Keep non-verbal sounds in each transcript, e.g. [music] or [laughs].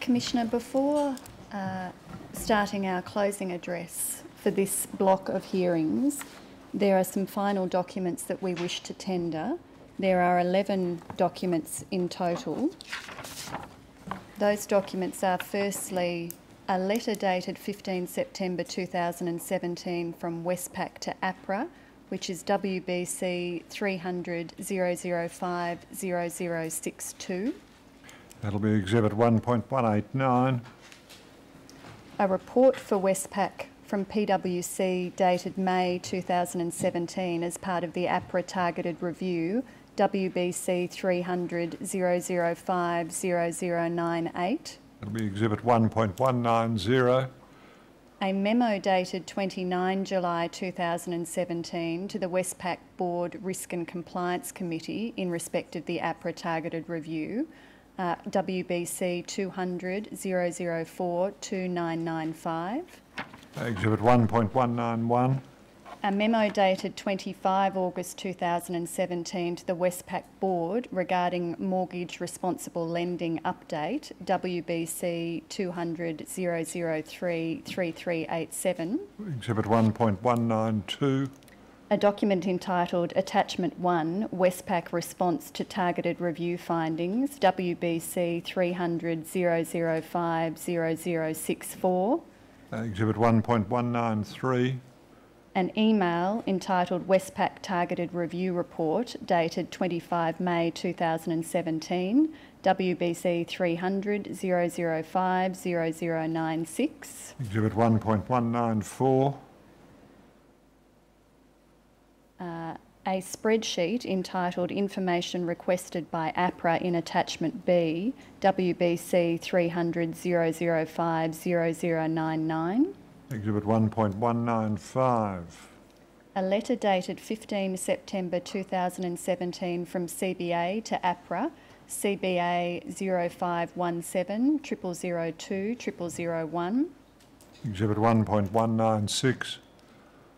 Commissioner, before uh, starting our closing address for this block of hearings, there are some final documents that we wish to tender. There are 11 documents in total. Those documents are firstly a letter dated 15 September 2017 from Westpac to APRA, which is WBC 300 005 0062. That'll be Exhibit 1.189. A report for Westpac from PwC dated May 2017 as part of the APRA targeted review, WBC 300 005 0098. That'll be Exhibit 1.190. A memo dated 29 July 2017 to the Westpac Board Risk and Compliance Committee in respect of the APRA targeted review, uh, WBC 200 004 2995. Exhibit 1.191. A memo dated 25 August 2017 to the Westpac Board regarding mortgage responsible lending update, WBC 200 003 3387. Exhibit 1.192. A document entitled Attachment 1 Westpac Response to Targeted Review Findings, WBC 300 005 0064. Uh, Exhibit 1.193. An email entitled Westpac Targeted Review Report dated 25 May 2017, WBC 300 005 0096. Exhibit 1.194. Uh, a spreadsheet entitled Information Requested by APRA in Attachment B, WBC 300 005 0099. Exhibit 1.195. A letter dated 15 September 2017 from CBA to APRA, CBA 0517 0002 0001. Exhibit 1.196.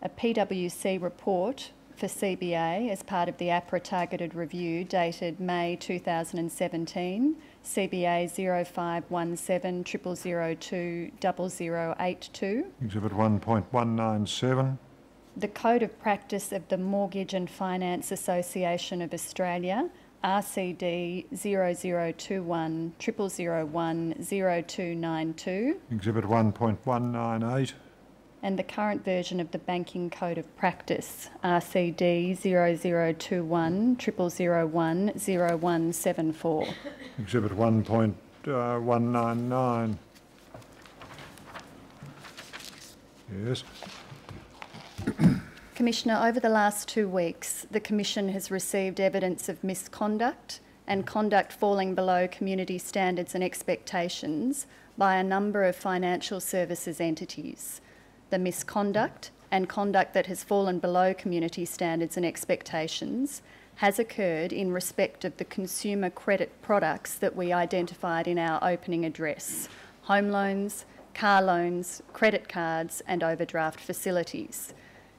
A PwC report for CBA as part of the APRA targeted review dated May 2017, CBA 0517 0002 0082. Exhibit 1.197. The Code of Practice of the Mortgage and Finance Association of Australia, RCD 0021 001 0292. Exhibit 1.198. and the current version of the Banking Code of Practice, RCD 0021 001 0174. Exhibit 1.199. Uh, yes. Commissioner, over the last two weeks, the Commission has received evidence of misconduct and conduct falling below community standards and expectations by a number of financial services entities. The misconduct and conduct that has fallen below community standards and expectations has occurred in respect of the consumer credit products that we identified in our opening address home loans, car loans, credit cards, and overdraft facilities.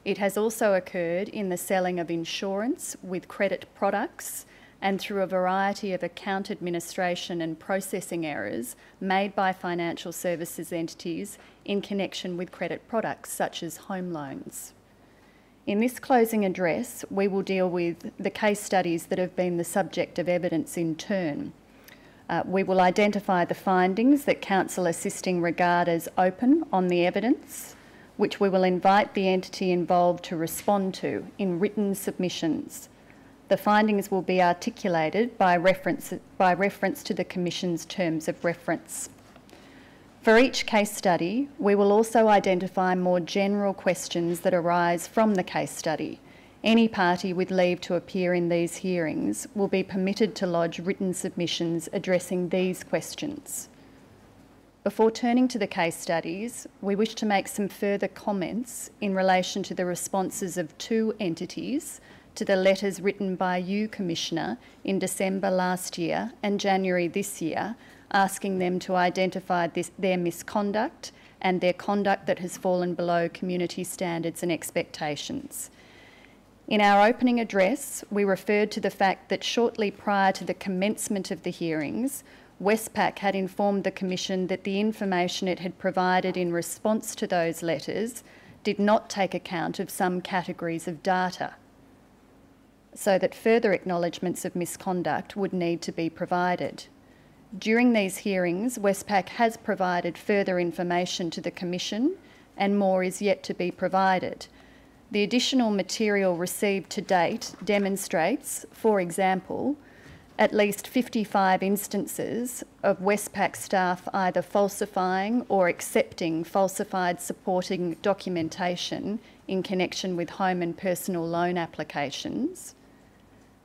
It has also occurred in the selling of insurance with credit products and through a variety of account administration and processing errors made by financial services entities in connection with credit products such as home loans. In this closing address, we will deal with the case studies that have been the subject of evidence in turn. Uh, we will identify the findings that Counsel assisting regard as open on the evidence, which we will invite the entity involved to respond to in written submissions. The findings will be articulated by reference, by reference to the Commission's terms of reference. For each case study, we will also identify more general questions that arise from the case study. Any party with leave to appear in these hearings will be permitted to lodge written submissions addressing these questions. Before turning to the case studies, we wish to make some further comments in relation to the responses of two entities to the letters written by you, Commissioner, in December last year and January this year, asking them to identify this, their misconduct and their conduct that has fallen below community standards and expectations. In our opening address, we referred to the fact that shortly prior to the commencement of the hearings, Westpac had informed the Commission that the information it had provided in response to those letters did not take account of some categories of data, so that further acknowledgements of misconduct would need to be provided. During these hearings, Westpac has provided further information to the Commission and more is yet to be provided. The additional material received to date demonstrates, for example, at least 55 instances of Westpac staff either falsifying or accepting falsified supporting documentation in connection with home and personal loan applications,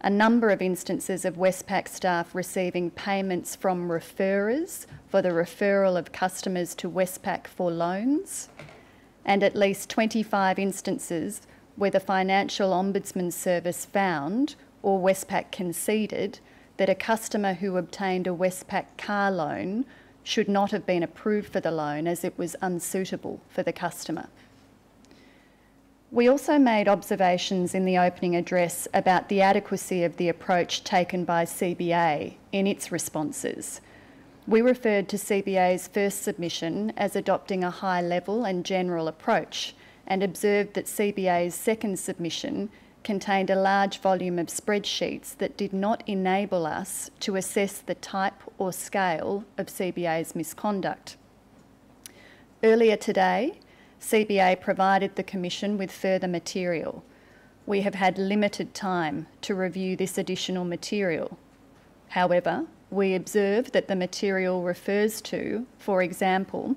a number of instances of Westpac staff receiving payments from referrers for the referral of customers to Westpac for loans, and at least 25 instances where the Financial Ombudsman Service found or Westpac conceded that a customer who obtained a Westpac car loan should not have been approved for the loan as it was unsuitable for the customer. We also made observations in the opening address about the adequacy of the approach taken by CBA in its responses. We referred to CBA's first submission as adopting a high level and general approach and observed that CBA's second submission contained a large volume of spreadsheets that did not enable us to assess the type or scale of CBA's misconduct. Earlier today, CBA provided the Commission with further material. We have had limited time to review this additional material. However, we observe that the material refers to, for example,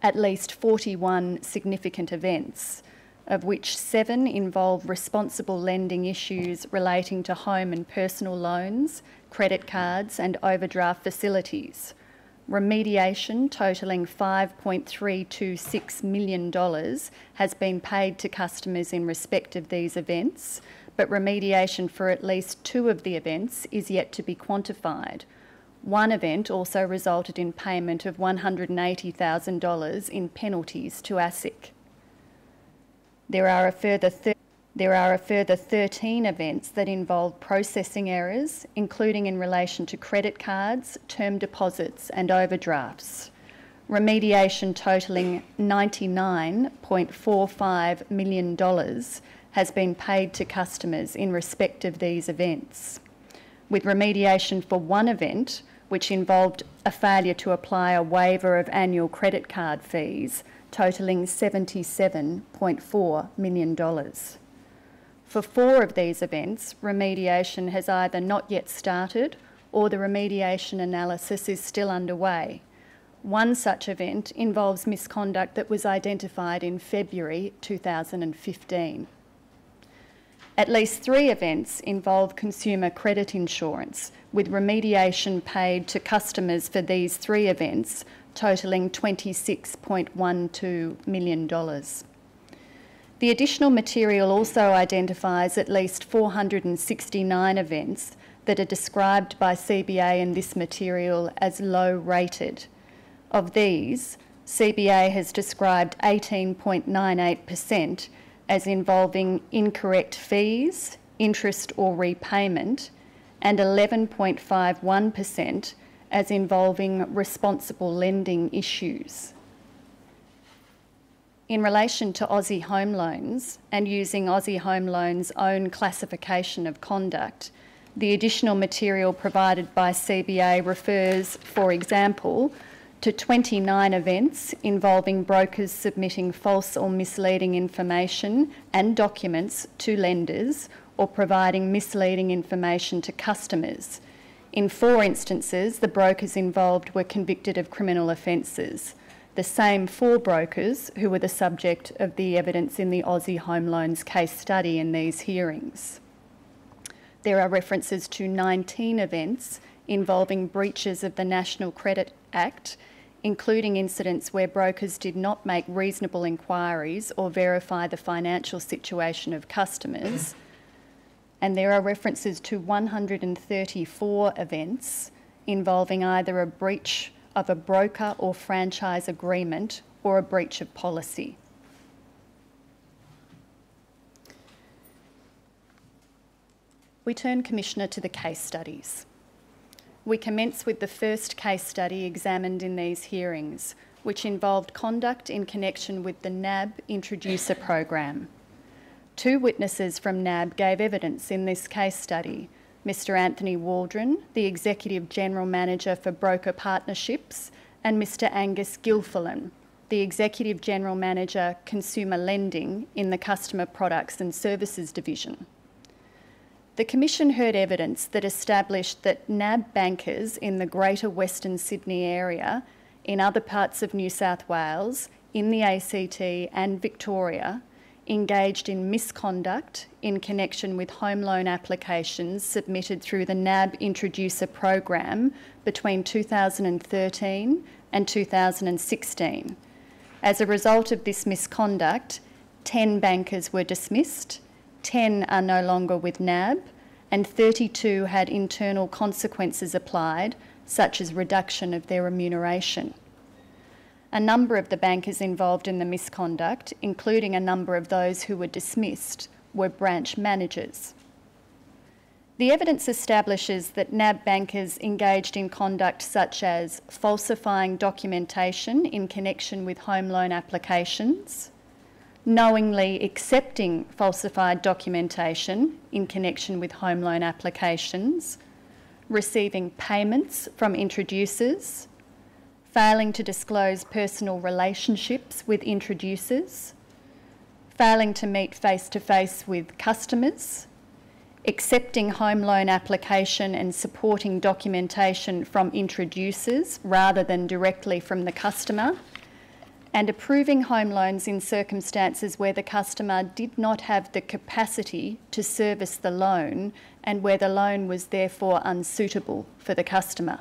at least 41 significant events of which seven involve responsible lending issues relating to home and personal loans, credit cards, and overdraft facilities. Remediation totalling $5.326 million has been paid to customers in respect of these events, but remediation for at least two of the events is yet to be quantified. One event also resulted in payment of $180,000 in penalties to ASIC. There are a further there are a further 13 events that involve processing errors, including in relation to credit cards, term deposits, and overdrafts. Remediation totalling $99.45 million has been paid to customers in respect of these events, with remediation for one event, which involved a failure to apply a waiver of annual credit card fees, totalling $77.4 million. For four of these events, remediation has either not yet started or the remediation analysis is still underway. One such event involves misconduct that was identified in February 2015. At least three events involve consumer credit insurance, with remediation paid to customers for these three events totalling $26.12 million. The additional material also identifies at least 469 events that are described by CBA in this material as low rated. Of these, CBA has described 18.98% as involving incorrect fees, interest or repayment, and 11.51% as involving responsible lending issues. In relation to Aussie Home Loans and using Aussie Home Loans' own classification of conduct, the additional material provided by CBA refers, for example, to 29 events involving brokers submitting false or misleading information and documents to lenders or providing misleading information to customers in four instances, the brokers involved were convicted of criminal offences. The same four brokers who were the subject of the evidence in the Aussie Home Loans case study in these hearings. There are references to 19 events involving breaches of the National Credit Act, including incidents where brokers did not make reasonable inquiries or verify the financial situation of customers and there are references to 134 events involving either a breach of a broker or franchise agreement or a breach of policy. We turn, Commissioner, to the case studies. We commence with the first case study examined in these hearings, which involved conduct in connection with the NAB Introducer Program. Two witnesses from NAB gave evidence in this case study Mr. Anthony Waldron, the Executive General Manager for Broker Partnerships, and Mr. Angus Gilfillan, the Executive General Manager Consumer Lending in the Customer Products and Services Division. The Commission heard evidence that established that NAB bankers in the Greater Western Sydney area, in other parts of New South Wales, in the ACT and Victoria, engaged in misconduct in connection with home loan applications submitted through the NAB Introducer program between 2013 and 2016. As a result of this misconduct, 10 bankers were dismissed 10 are no longer with NAB, and 32 had internal consequences applied, such as reduction of their remuneration. A number of the bankers involved in the misconduct, including a number of those who were dismissed, were branch managers. The evidence establishes that NAB bankers engaged in conduct such as falsifying documentation in connection with home loan applications, knowingly accepting falsified documentation in connection with home loan applications, receiving payments from introducers, failing to disclose personal relationships with introducers, failing to meet face to face with customers, accepting home loan application and supporting documentation from introducers rather than directly from the customer and approving home loans in circumstances where the customer did not have the capacity to service the loan and where the loan was therefore unsuitable for the customer.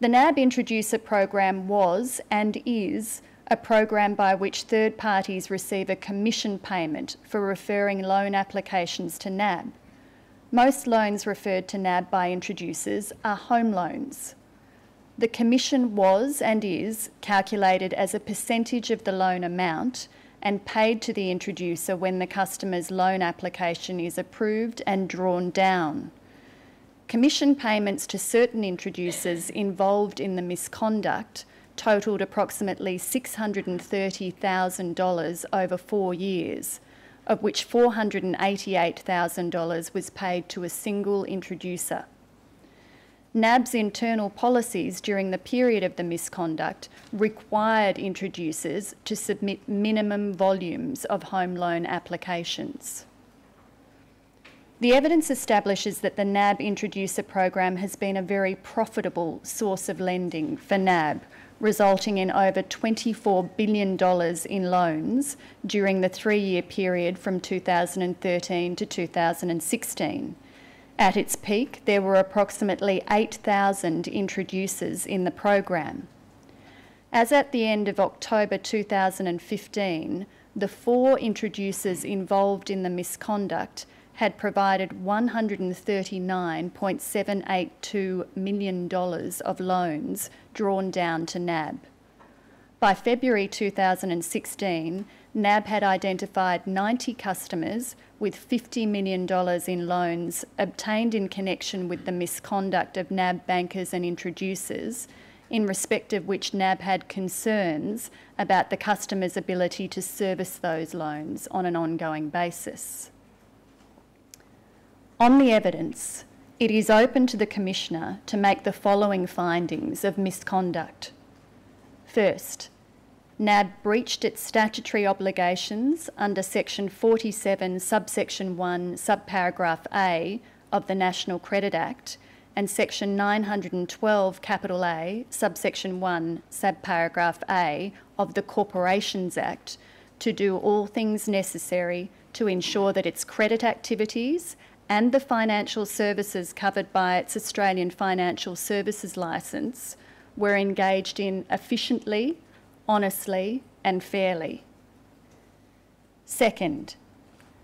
The NAB Introducer program was and is a program by which third parties receive a commission payment for referring loan applications to NAB. Most loans referred to NAB by introducers are home loans. The commission was and is calculated as a percentage of the loan amount and paid to the introducer when the customer's loan application is approved and drawn down. Commission payments to certain introducers involved in the misconduct totalled approximately $630,000 over four years, of which $488,000 was paid to a single introducer. NAB's internal policies during the period of the misconduct required introducers to submit minimum volumes of home loan applications. The evidence establishes that the NAB Introducer program has been a very profitable source of lending for NAB, resulting in over $24 billion in loans during the three year period from 2013 to 2016 at its peak, there were approximately 8,000 introducers in the program. As at the end of October 2015, the four introducers involved in the misconduct had provided $139.782 million of loans drawn down to NAB. By February 2016, NAB had identified 90 customers with $50 million in loans obtained in connection with the misconduct of NAB bankers and introducers, in respect of which NAB had concerns about the customer's ability to service those loans on an ongoing basis. On the evidence, it is open to the Commissioner to make the following findings of misconduct. First, NAB breached its statutory obligations under section 47 subsection 1 subparagraph A of the National Credit Act and section 912 capital A subsection 1 subparagraph A of the Corporations Act to do all things necessary to ensure that its credit activities and the financial services covered by its Australian Financial Services Licence were engaged in efficiently honestly and fairly. Second,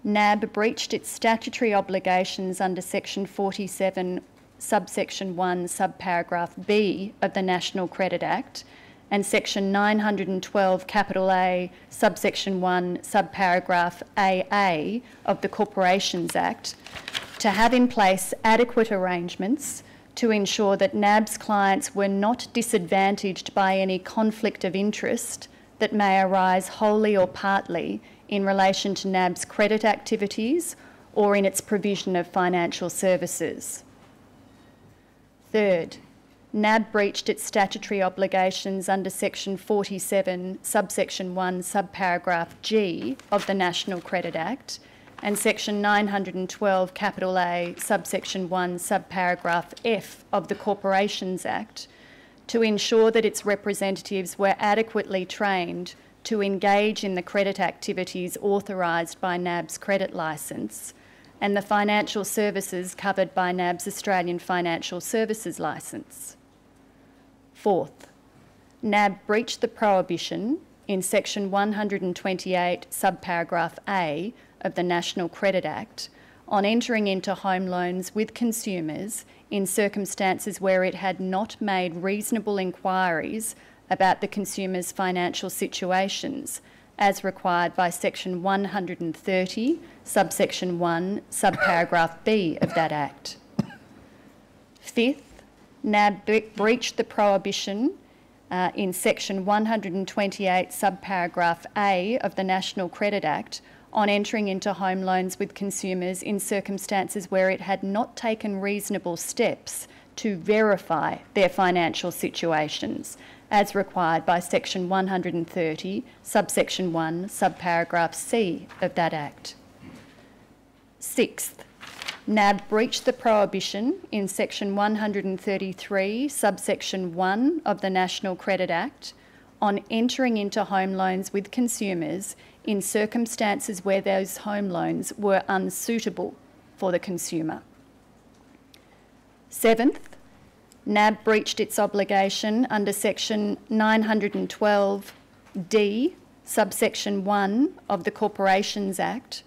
NAB breached its statutory obligations under section 47 subsection 1 subparagraph B of the National Credit Act and section 912 capital A subsection 1 subparagraph AA of the Corporations Act to have in place adequate arrangements to ensure that NAB's clients were not disadvantaged by any conflict of interest that may arise wholly or partly in relation to NAB's credit activities or in its provision of financial services. Third, NAB breached its statutory obligations under section 47, subsection 1, subparagraph G of the National Credit Act and section 912, capital A, subsection 1, subparagraph F of the Corporations Act to ensure that its representatives were adequately trained to engage in the credit activities authorised by NAB's credit licence and the financial services covered by NAB's Australian Financial Services Licence. Fourth, NAB breached the prohibition in section 128, subparagraph A of the National Credit Act on entering into home loans with consumers in circumstances where it had not made reasonable inquiries about the consumer's financial situations as required by section 130, subsection 1, subparagraph B of that Act. Fifth, NAB bre- breached the prohibition uh, in section 128, subparagraph A of the National Credit Act on entering into home loans with consumers in circumstances where it had not taken reasonable steps to verify their financial situations as required by section 130, subsection 1, subparagraph C of that Act. Sixth, NAB breached the prohibition in section 133, subsection 1 of the National Credit Act on entering into home loans with consumers in circumstances where those home loans were unsuitable for the consumer. Seventh, NAB breached its obligation under section 912D, subsection 1 of the Corporations Act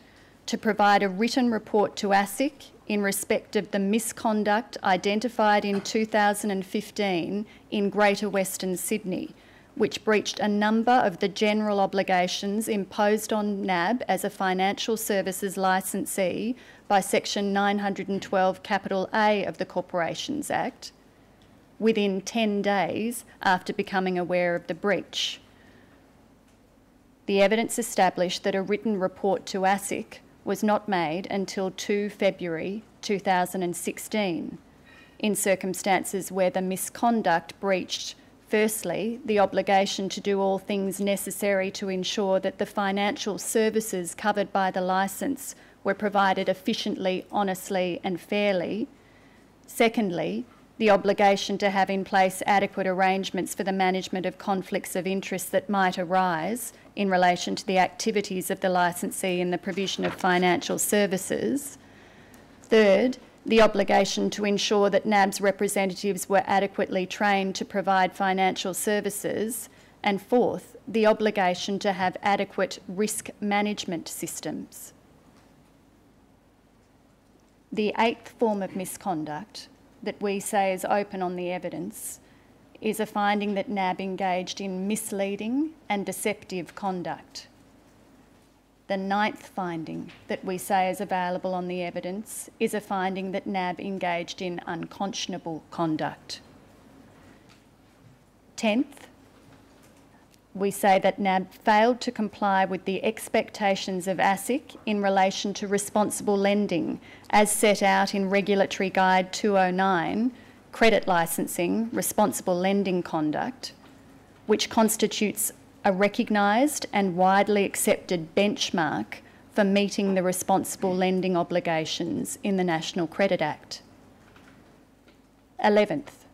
to provide a written report to ASIC in respect of the misconduct identified in 2015 in Greater Western Sydney, which breached a number of the general obligations imposed on NAB as a financial services licensee by section 912 capital A of the Corporations Act within 10 days after becoming aware of the breach. The evidence established that a written report to ASIC was not made until 2 February 2016 in circumstances where the misconduct breached Firstly, the obligation to do all things necessary to ensure that the financial services covered by the licence were provided efficiently, honestly, and fairly. Secondly, the obligation to have in place adequate arrangements for the management of conflicts of interest that might arise in relation to the activities of the licensee in the provision of financial services. Third, the obligation to ensure that NAB's representatives were adequately trained to provide financial services. And fourth, the obligation to have adequate risk management systems. The eighth form of misconduct that we say is open on the evidence is a finding that NAB engaged in misleading and deceptive conduct. The ninth finding that we say is available on the evidence is a finding that NAB engaged in unconscionable conduct. Tenth, we say that NAB failed to comply with the expectations of ASIC in relation to responsible lending as set out in Regulatory Guide 209, Credit Licensing, Responsible Lending Conduct, which constitutes a recognised and widely accepted benchmark for meeting the responsible lending obligations in the National Credit Act. 11th,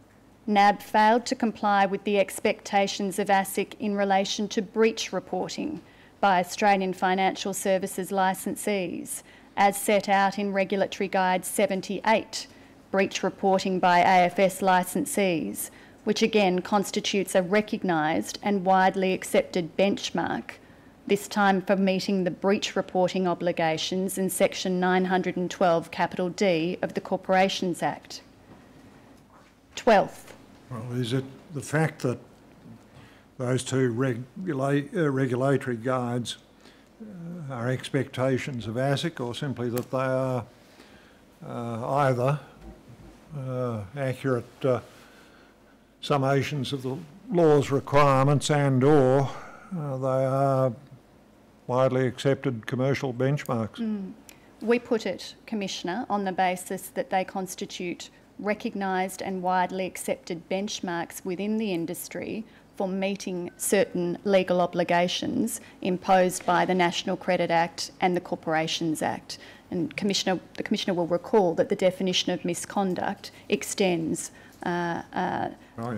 NAB failed to comply with the expectations of ASIC in relation to breach reporting by Australian financial services licensees, as set out in Regulatory Guide 78, breach reporting by AFS licensees, which again constitutes a recognised and widely accepted benchmark, this time for meeting the breach reporting obligations in section 912 capital D of the Corporations Act. 12th, Well, is it the fact that those two regula- uh, regulatory guides uh, are expectations of ASIC or simply that they are uh, either accurate uh, summations of the law's requirements and/or uh, they are widely accepted commercial benchmarks. We put it, Commissioner, on the basis that they constitute recognised and widely accepted benchmarks within the industry for meeting certain legal obligations imposed by the National Credit Act and the Corporations Act. And Commissioner, the Commissioner will recall that the definition of misconduct extends uh, uh, Oh,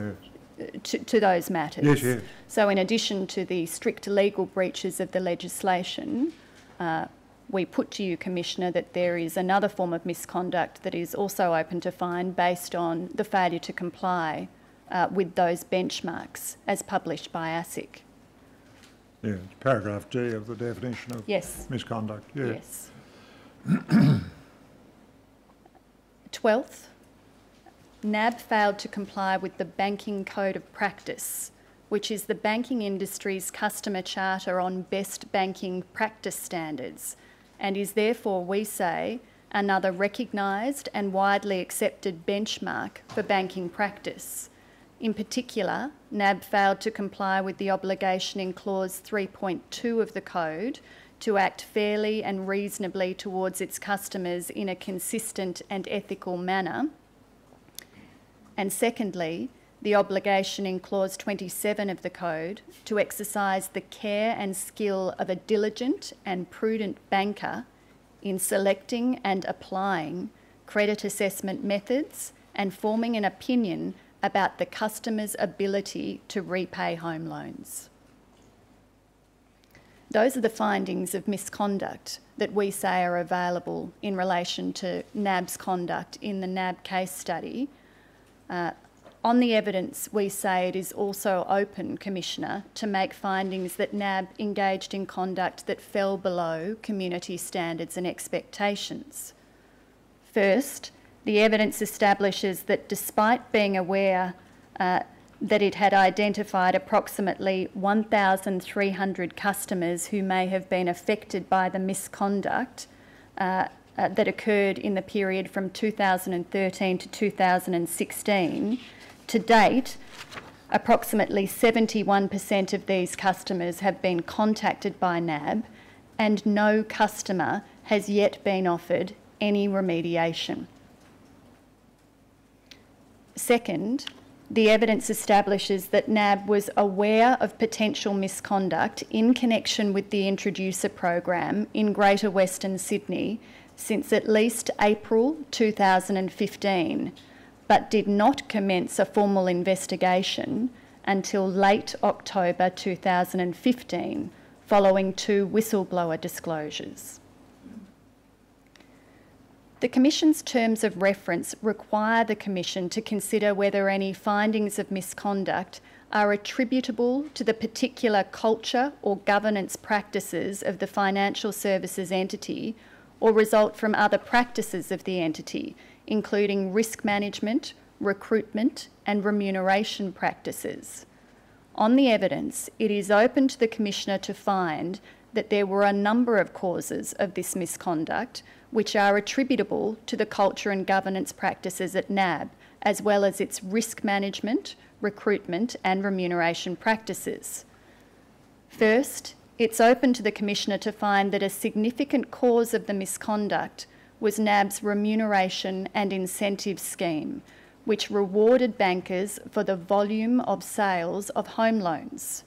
yes. to, to those matters. Yes, yes. So, in addition to the strict legal breaches of the legislation, uh, we put to you, Commissioner, that there is another form of misconduct that is also open to fine based on the failure to comply uh, with those benchmarks as published by ASIC. Yeah, paragraph G of the definition of Yes. misconduct, yeah. Yes. [clears throat] Twelfth, NAB failed to comply with the Banking Code of Practice, which is the banking industry's customer charter on best banking practice standards, and is therefore, we say, another recognised and widely accepted benchmark for banking practice. In particular, NAB failed to comply with the obligation in Clause 3.2 of the Code to act fairly and reasonably towards its customers in a consistent and ethical manner. And secondly, the obligation in Clause 27 of the Code to exercise the care and skill of a diligent and prudent banker in selecting and applying credit assessment methods and forming an opinion about the customer's ability to repay home loans. Those are the findings of misconduct that we say are available in relation to NAB's conduct in the NAB case study. Uh, on the evidence, we say it is also open, Commissioner, to make findings that NAB engaged in conduct that fell below community standards and expectations. First, the evidence establishes that despite being aware uh, that it had identified approximately 1,300 customers who may have been affected by the misconduct uh, uh, that occurred in the period from 2013 to 2016, to date, approximately 71% of these customers have been contacted by NAB, and no customer has yet been offered any remediation. Second, the evidence establishes that NAB was aware of potential misconduct in connection with the introducer program in Greater Western Sydney since at least April 2015, but did not commence a formal investigation until late October 2015, following two whistleblower disclosures. The Commission's terms of reference require the Commission to consider whether any findings of misconduct are attributable to the particular culture or governance practices of the financial services entity or result from other practices of the entity, including risk management, recruitment, and remuneration practices. On the evidence, it is open to the Commissioner to find that there were a number of causes of this misconduct which are attributable to the culture and governance practices at NAB, as well as its risk management, recruitment, and remuneration practices. First, it's open to the Commissioner to find that a significant cause of the misconduct was NAB's remuneration and incentive scheme, which rewarded bankers for the volume of sales of home loans.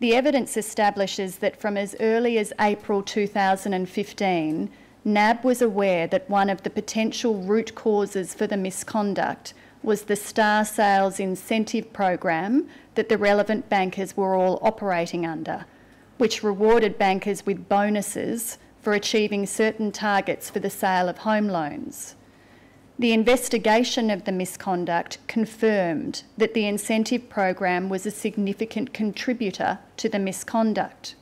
The evidence establishes that from as early as April 2015, NAB was aware that one of the potential root causes for the misconduct was the Star Sales Incentive Program that the relevant bankers were all operating under, which rewarded bankers with bonuses for achieving certain targets for the sale of home loans. The investigation of the misconduct confirmed that the incentive program was a significant contributor to the misconduct.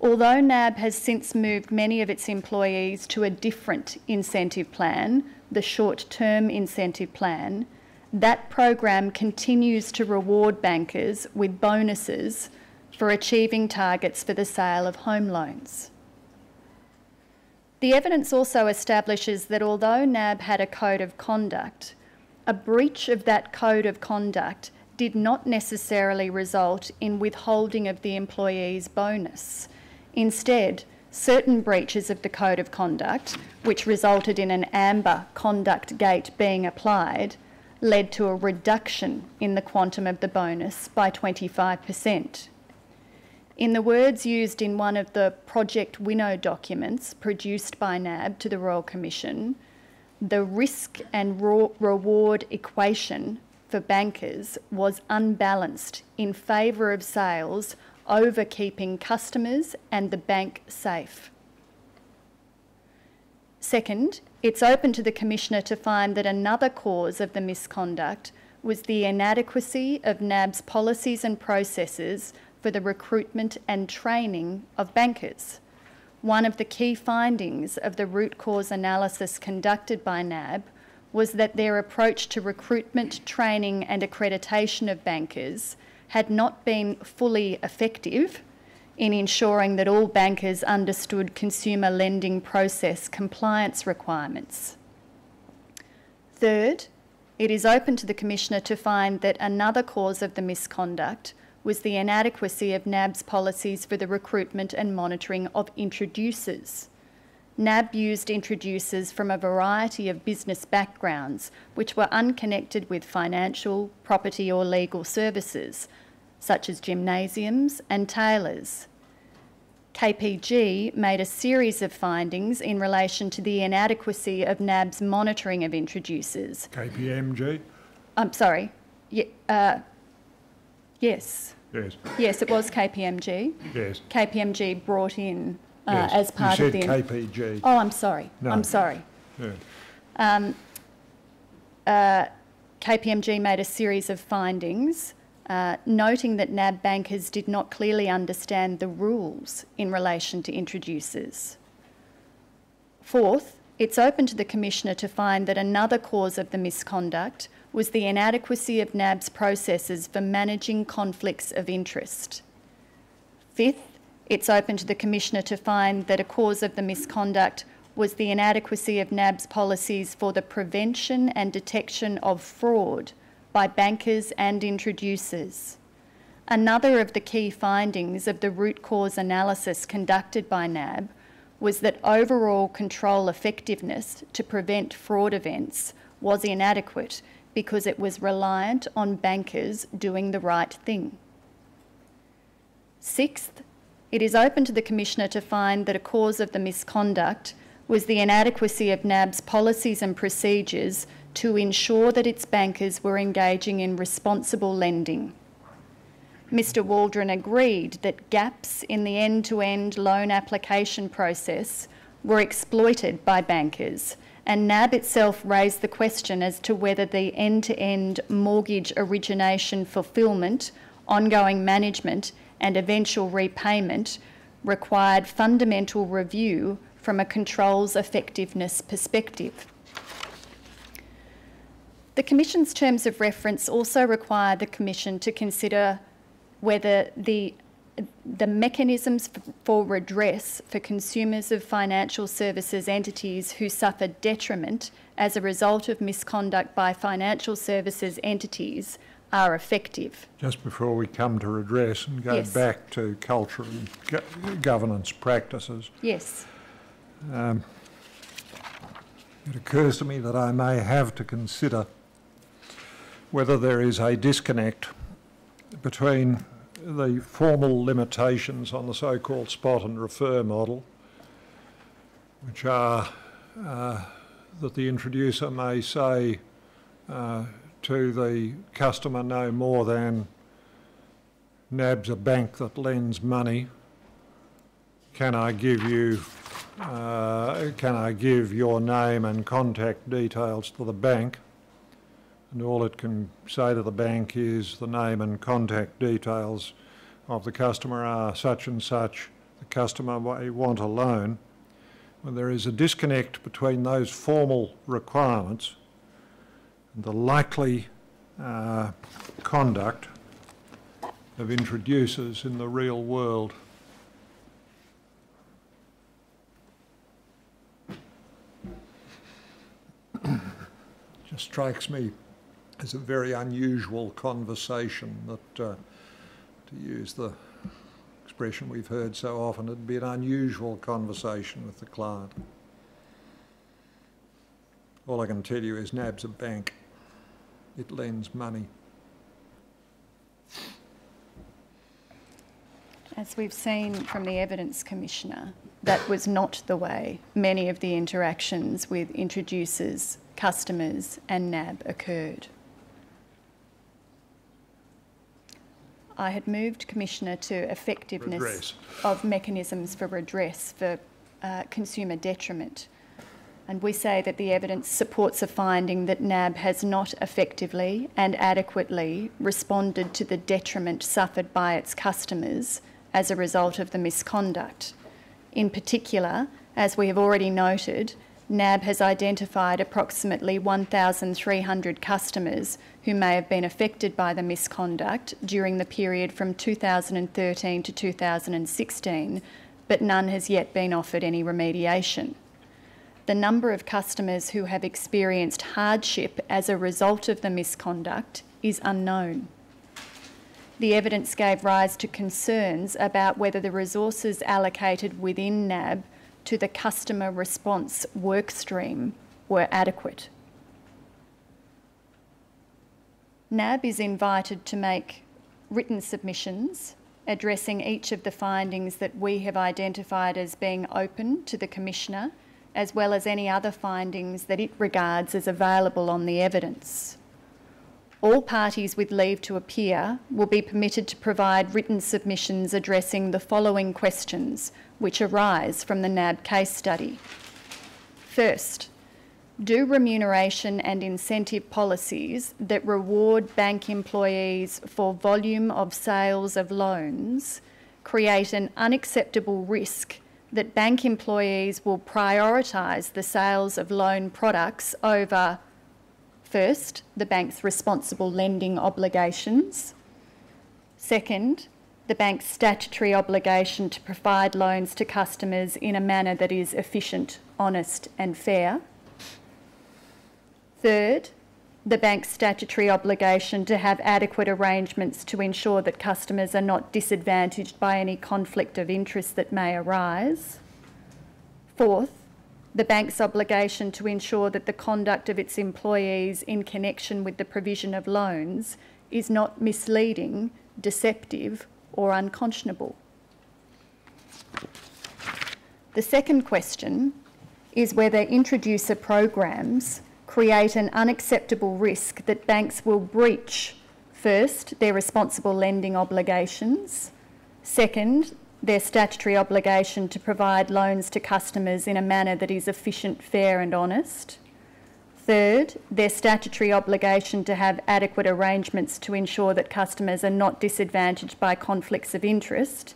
Although NAB has since moved many of its employees to a different incentive plan, the short term incentive plan, that program continues to reward bankers with bonuses for achieving targets for the sale of home loans. The evidence also establishes that although NAB had a code of conduct, a breach of that code of conduct did not necessarily result in withholding of the employee's bonus. Instead, certain breaches of the code of conduct, which resulted in an amber conduct gate being applied, led to a reduction in the quantum of the bonus by 25%. In the words used in one of the Project Winnow documents produced by NAB to the Royal Commission, the risk and reward equation for bankers was unbalanced in favour of sales over keeping customers and the bank safe. Second, it's open to the Commissioner to find that another cause of the misconduct was the inadequacy of NAB's policies and processes for the recruitment and training of bankers. One of the key findings of the root cause analysis conducted by NAB was that their approach to recruitment, training, and accreditation of bankers had not been fully effective in ensuring that all bankers understood consumer lending process compliance requirements. Third, it is open to the Commissioner to find that another cause of the misconduct was the inadequacy of NAB's policies for the recruitment and monitoring of introducers. NAB used introducers from a variety of business backgrounds which were unconnected with financial, property, or legal services, such as gymnasiums and tailors. KPG made a series of findings in relation to the inadequacy of NAB's monitoring of introducers. KPMG? I'm sorry. Ye- uh, yes. Yes, Yes, it was KPMG. yes. KPMG brought in uh, yes. as part you of the. KPG. Oh, I'm sorry. No. I'm sorry. Yeah. KPMG made a series of findings uh, noting that NAB bankers did not clearly understand the rules in relation to introducers. Fourth, it's open to the Commissioner to find that another cause of the misconduct was the inadequacy of NAB's processes for managing conflicts of interest. Fifth, it's open to the Commissioner to find that a cause of the misconduct was the inadequacy of NAB's policies for the prevention and detection of fraud by bankers and introducers. Another of the key findings of the root cause analysis conducted by NAB was that overall control effectiveness to prevent fraud events was inadequate because it was reliant on bankers doing the right thing. Sixth, it is open to the Commissioner to find that a cause of the misconduct was the inadequacy of NAB's policies and procedures to ensure that its bankers were engaging in responsible lending. Mr Waldron agreed that gaps in the end to end loan application process were exploited by bankers, and NAB itself raised the question as to whether the end to end mortgage origination fulfilment, ongoing management, and eventual repayment required fundamental review from a controls effectiveness perspective. The Commission's terms of reference also require the Commission to consider whether the the mechanisms for redress for consumers of financial services entities who suffer detriment as a result of misconduct by financial services entities are effective. Just before we come to redress and go Yes. back to culture and go- governance practices, Yes. Um, it occurs to me that I may have to consider whether there is a disconnect between the formal limitations on the so-called spot and refer model, which are uh, that the introducer may say uh, to the customer no more than NAB's a bank that lends money. Can I give you, uh, can I give your name and contact details to the bank? And all it can say to the bank is the name and contact details of the customer are such and such. The customer may want a loan. When there is a disconnect between those formal requirements and the likely uh, conduct of introducers in the real world. [coughs] Just strikes me as a very unusual conversation that, uh, to use the expression we've heard so often, it'd be an unusual conversation with the client. All I can tell you is NAB's a bank. It lends money. As we've seen from the Evidence Commissioner, that was not the way many of the interactions with introducers, customers, and NAB occurred. I had moved, Commissioner, to effectiveness Redress. of mechanisms for redress for uh, consumer detriment. And we say that the evidence supports a finding that NAB has not effectively and adequately responded to the detriment suffered by its customers as a result of the misconduct. In particular, as we have already noted, NAB has identified approximately 1,300 customers who may have been affected by the misconduct during the period from 2013 to 2016, but none has yet been offered any remediation. The number of customers who have experienced hardship as a result of the misconduct is unknown. The evidence gave rise to concerns about whether the resources allocated within NAB to the customer response workstream were adequate. NAB is invited to make written submissions addressing each of the findings that we have identified as being open to the Commissioner, as well as any other findings that it regards as available on the evidence. All parties with leave to appear will be permitted to provide written submissions addressing the following questions which arise from the NAB case study. First, do remuneration and incentive policies that reward bank employees for volume of sales of loans create an unacceptable risk that bank employees will prioritise the sales of loan products over first, the bank's responsible lending obligations, second, the bank's statutory obligation to provide loans to customers in a manner that is efficient, honest, and fair. Third, the bank's statutory obligation to have adequate arrangements to ensure that customers are not disadvantaged by any conflict of interest that may arise. Fourth, the bank's obligation to ensure that the conduct of its employees in connection with the provision of loans is not misleading, deceptive, or unconscionable. The second question is whether introducer programs create an unacceptable risk that banks will breach first their responsible lending obligations, second, their statutory obligation to provide loans to customers in a manner that is efficient, fair, and honest. Third, their statutory obligation to have adequate arrangements to ensure that customers are not disadvantaged by conflicts of interest.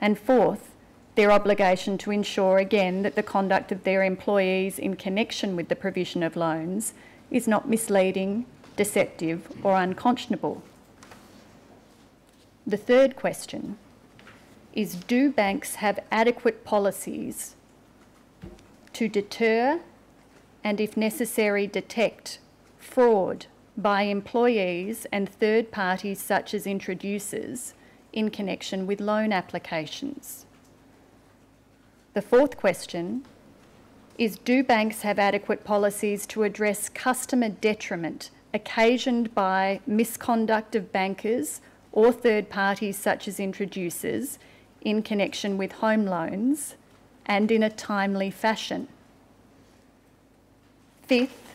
And fourth, their obligation to ensure again that the conduct of their employees in connection with the provision of loans is not misleading, deceptive, or unconscionable. The third question is do banks have adequate policies to deter and, if necessary, detect fraud by employees and third parties such as introducers in connection with loan applications. The fourth question is Do banks have adequate policies to address customer detriment occasioned by misconduct of bankers or third parties such as introducers in connection with home loans and in a timely fashion? Fifth,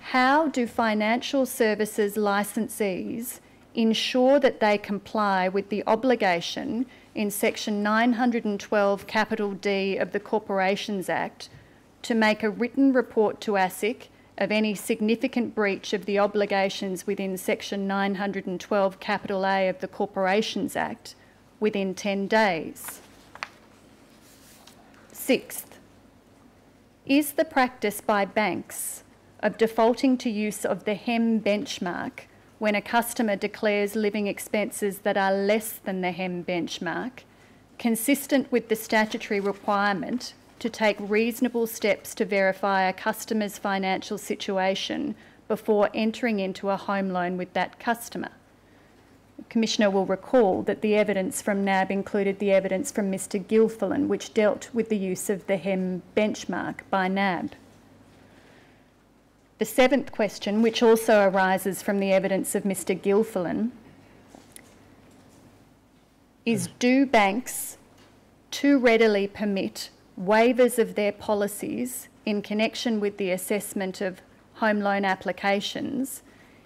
how do financial services licensees ensure that they comply with the obligation in section 912 capital D of the Corporations Act to make a written report to ASIC of any significant breach of the obligations within section 912 capital A of the Corporations Act within 10 days? Sixth, is the practice by banks of defaulting to use of the HEM benchmark when a customer declares living expenses that are less than the HEM benchmark consistent with the statutory requirement to take reasonable steps to verify a customer's financial situation before entering into a home loan with that customer. Commissioner will recall that the evidence from NAB included the evidence from Mr Gilfillan, which dealt with the use of the HEM benchmark by NAB. The seventh question, which also arises from the evidence of Mr Gilfillan, is do banks too readily permit waivers of their policies in connection with the assessment of home loan applications,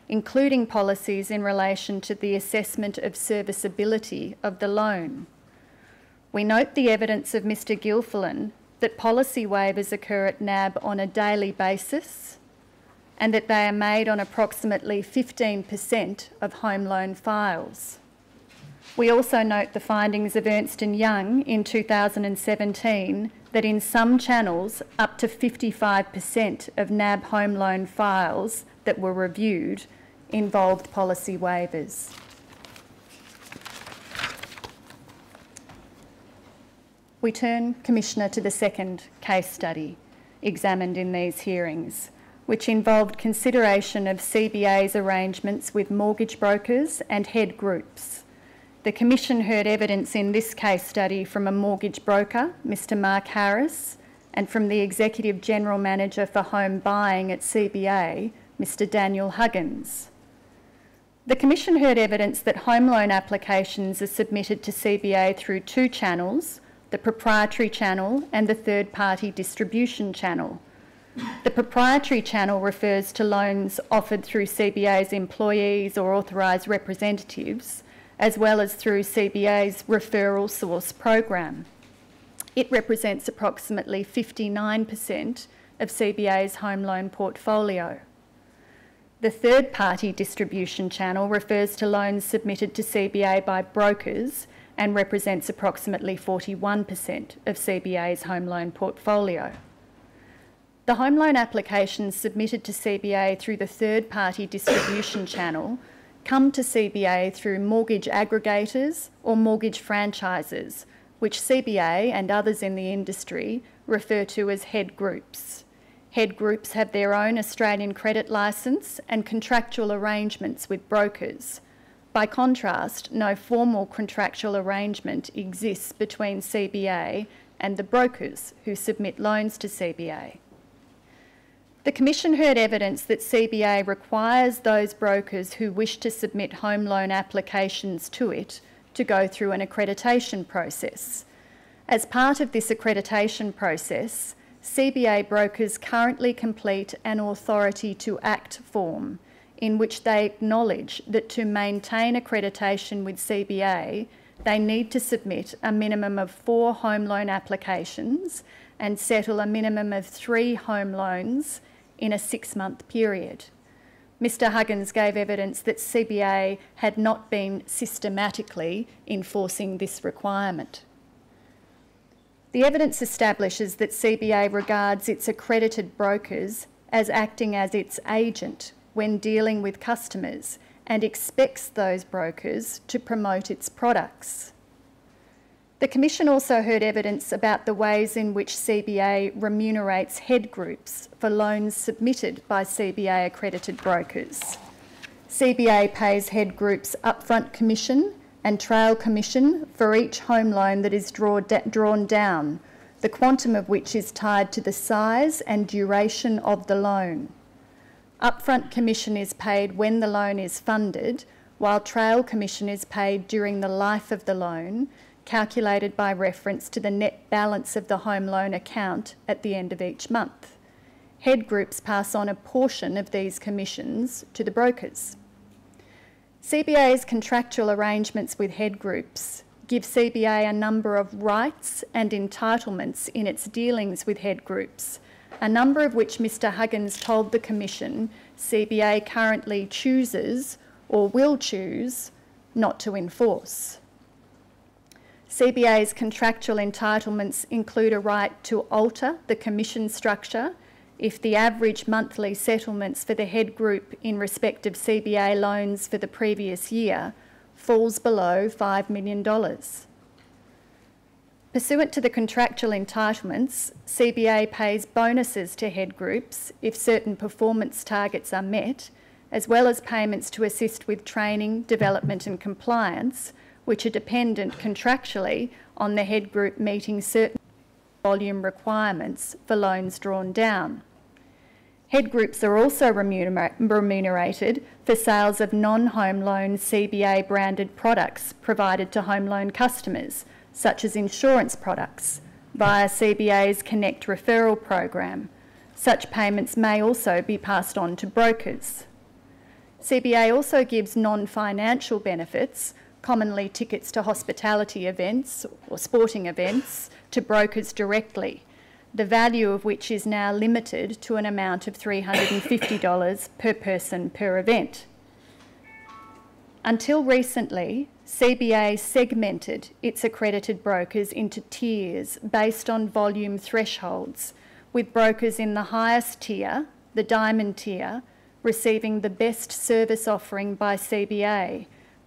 including policies in relation to the assessment of serviceability of the loan. We note the evidence of Mr Gilfillan that policy waivers occur at NAB on a daily basis and that they are made on approximately 15% of home loan files. We also note the findings of Ernst & Young in 2017 that in some channels up to 55% of NAB home loan files that were reviewed involved policy waivers. We turn, Commissioner, to the second case study examined in these hearings, which involved consideration of CBA's arrangements with mortgage brokers and head groups. The Commission heard evidence in this case study from a mortgage broker, Mr Mark Harris, and from the Executive General Manager for Home Buying at CBA, Mr Daniel Huggins. The Commission heard evidence that home loan applications are submitted to CBA through two channels the proprietary channel and the third party distribution channel. The proprietary channel refers to loans offered through CBA's employees or authorised representatives, as well as through CBA's referral source program. It represents approximately 59% of CBA's home loan portfolio. The third party distribution channel refers to loans submitted to CBA by brokers and represents approximately 41% of CBA's home loan portfolio. The home loan applications submitted to CBA through the third party distribution [coughs] channel come to CBA through mortgage aggregators or mortgage franchises, which CBA and others in the industry refer to as head groups. Head groups have their own Australian credit licence and contractual arrangements with brokers. By contrast, no formal contractual arrangement exists between CBA and the brokers who submit loans to CBA. The Commission heard evidence that CBA requires those brokers who wish to submit home loan applications to it to go through an accreditation process. As part of this accreditation process, CBA brokers currently complete an authority to act form in which they acknowledge that to maintain accreditation with CBA, they need to submit a minimum of four home loan applications and settle a minimum of three home loans in a six month period. Mr Huggins gave evidence that CBA had not been systematically enforcing this requirement. The evidence establishes that CBA regards its accredited brokers as acting as its agent when dealing with customers and expects those brokers to promote its products. The Commission also heard evidence about the ways in which CBA remunerates head groups for loans submitted by CBA accredited brokers. CBA pays head groups upfront commission and trail commission for each home loan that is draw drawn down, the quantum of which is tied to the size and duration of the loan. Upfront commission is paid when the loan is funded, while trail commission is paid during the life of the loan, calculated by reference to the net balance of the home loan account at the end of each month. Head groups pass on a portion of these commissions to the brokers. CBA's contractual arrangements with head groups give CBA a number of rights and entitlements in its dealings with head groups, a number of which Mr Huggins told the Commission CBA currently chooses or will choose not to enforce. CBA's contractual entitlements include a right to alter the commission structure if the average monthly settlements for the head group in respect of CBA loans for the previous year falls below $5 million. Pursuant to the contractual entitlements, CBA pays bonuses to head groups if certain performance targets are met, as well as payments to assist with training, development, and compliance, which are dependent contractually on the head group meeting certain volume requirements for loans drawn down. Head groups are also remunera- remunerated for sales of non home loan CBA branded products provided to home loan customers such as insurance products, via CBA's Connect referral program. Such payments may also be passed on to brokers. CBA also gives non financial benefits, commonly tickets to hospitality events or sporting events, to brokers directly, the value of which is now limited to an amount of $350 per person per event. Until recently, CBA segmented its accredited brokers into tiers based on volume thresholds, with brokers in the highest tier, the diamond tier, receiving the best service offering by CBA,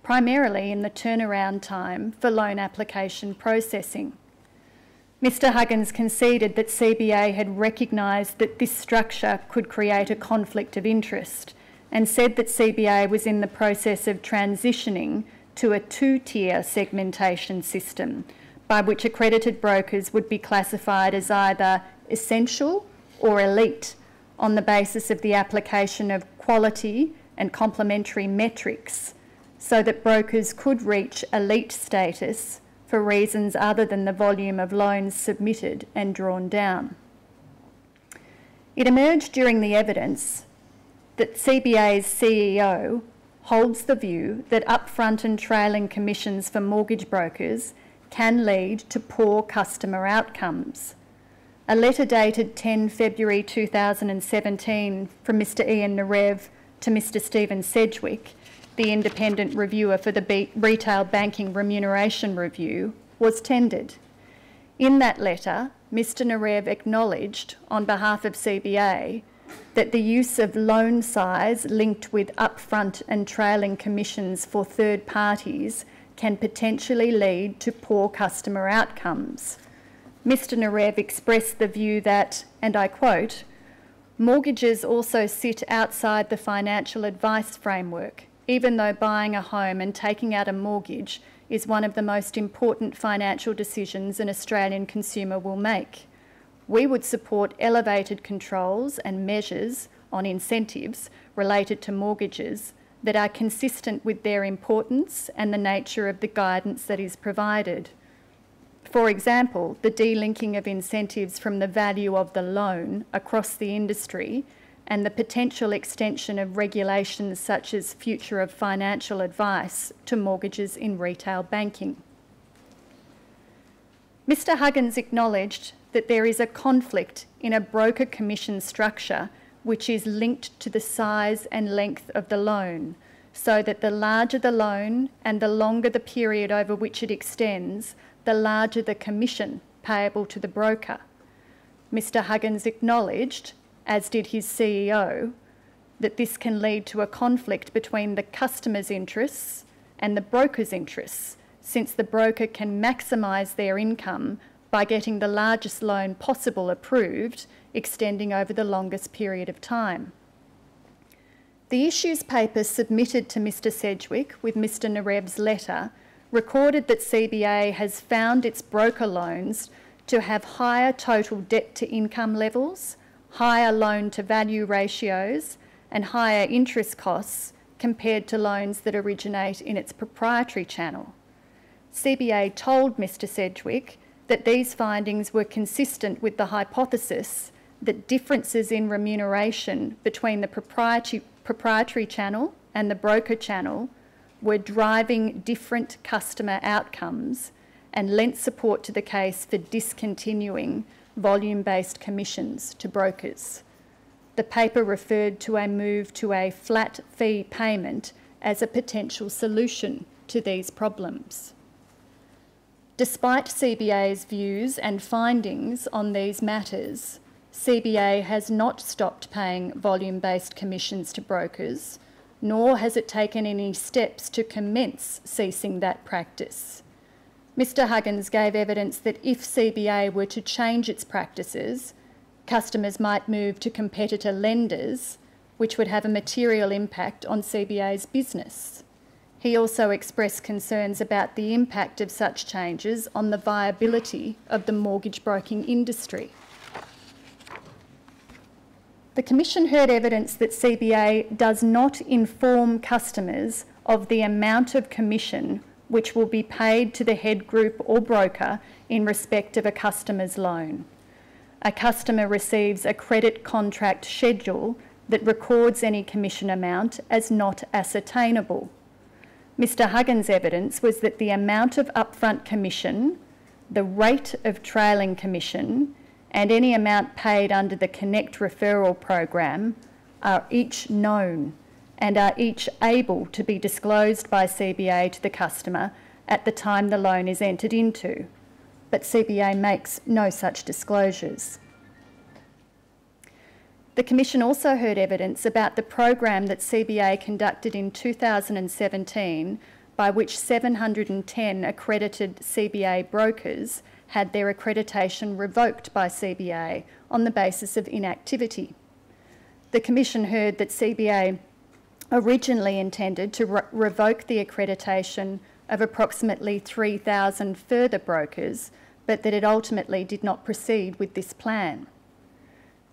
primarily in the turnaround time for loan application processing. Mr Huggins conceded that CBA had recognised that this structure could create a conflict of interest and said that CBA was in the process of transitioning to a two tier segmentation system by which accredited brokers would be classified as either essential or elite on the basis of the application of quality and complementary metrics so that brokers could reach elite status for reasons other than the volume of loans submitted and drawn down. It emerged during the evidence that CBA's CEO holds the view that upfront and trailing commissions for mortgage brokers can lead to poor customer outcomes. A letter dated 10 February 2017 from Mr Ian Narev to Mr Stephen Sedgwick, the independent reviewer for the Retail Banking Remuneration Review, was tendered. In that letter, Mr Narev acknowledged, on behalf of CBA, that the use of loan size linked with upfront and trailing commissions for third parties can potentially lead to poor customer outcomes. Mr Narev expressed the view that, and I quote, mortgages also sit outside the financial advice framework, even though buying a home and taking out a mortgage is one of the most important financial decisions an Australian consumer will make we would support elevated controls and measures on incentives related to mortgages that are consistent with their importance and the nature of the guidance that is provided. For example, the delinking of incentives from the value of the loan across the industry and the potential extension of regulations such as future of financial advice to mortgages in retail banking. Mr Huggins acknowledged that there is a conflict in a broker commission structure which is linked to the size and length of the loan, so that the larger the loan and the longer the period over which it extends, the larger the commission payable to the broker. Mr Huggins acknowledged, as did his CEO, that this can lead to a conflict between the customer's interests and the broker's interests, since the broker can maximise their income by getting the largest loan possible approved, extending over the longest period of time. The issues paper submitted to Mr Sedgwick with Mr Narev's letter recorded that CBA has found its broker loans to have higher total debt to income levels, higher loan to value ratios, and higher interest costs compared to loans that originate in its proprietary channel. CBA told Mr Sedgwick that these findings were consistent with the hypothesis that differences in remuneration between the proprietary, proprietary channel and the broker channel were driving different customer outcomes and lent support to the case for discontinuing volume based commissions to brokers. The paper referred to a move to a flat fee payment as a potential solution to these problems. Despite CBA's views and findings on these matters, CBA has not stopped paying volume based commissions to brokers, nor has it taken any steps to commence ceasing that practice. Mr Huggins gave evidence that if CBA were to change its practices, customers might move to competitor lenders, which would have a material impact on CBA's business. He also expressed concerns about the impact of such changes on the viability of the mortgage broking industry. The Commission heard evidence that CBA does not inform customers of the amount of commission which will be paid to the head group or broker in respect of a customer's loan. A customer receives a credit contract schedule that records any commission amount as not ascertainable. Mr Huggins' evidence was that the amount of upfront commission, the rate of trailing commission, and any amount paid under the Connect referral program are each known and are each able to be disclosed by CBA to the customer at the time the loan is entered into. But CBA makes no such disclosures. The Commission also heard evidence about the program that CBA conducted in 2017 by which 710 accredited CBA brokers had their accreditation revoked by CBA on the basis of inactivity. The Commission heard that CBA originally intended to re revoke the accreditation of approximately 3,000 further brokers, but that it ultimately did not proceed with this plan.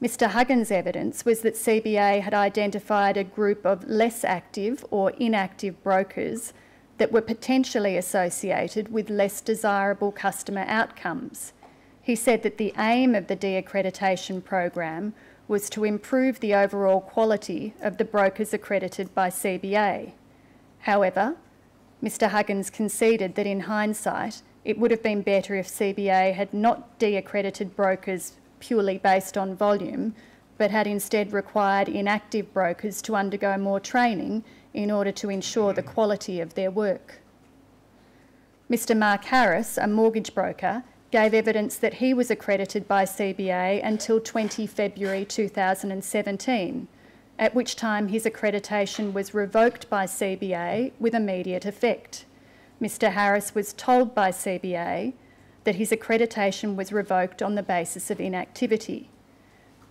Mr Huggins' evidence was that CBA had identified a group of less active or inactive brokers that were potentially associated with less desirable customer outcomes. He said that the aim of the de-accreditation program was to improve the overall quality of the brokers accredited by CBA. However, Mr Huggins conceded that in hindsight, it would have been better if CBA had not de-accredited brokers purely based on volume, but had instead required inactive brokers to undergo more training in order to ensure the quality of their work. Mr Mark Harris, a mortgage broker, gave evidence that he was accredited by CBA until 20 February 2017, at which time his accreditation was revoked by CBA with immediate effect. Mr Harris was told by CBA that his accreditation was revoked on the basis of inactivity.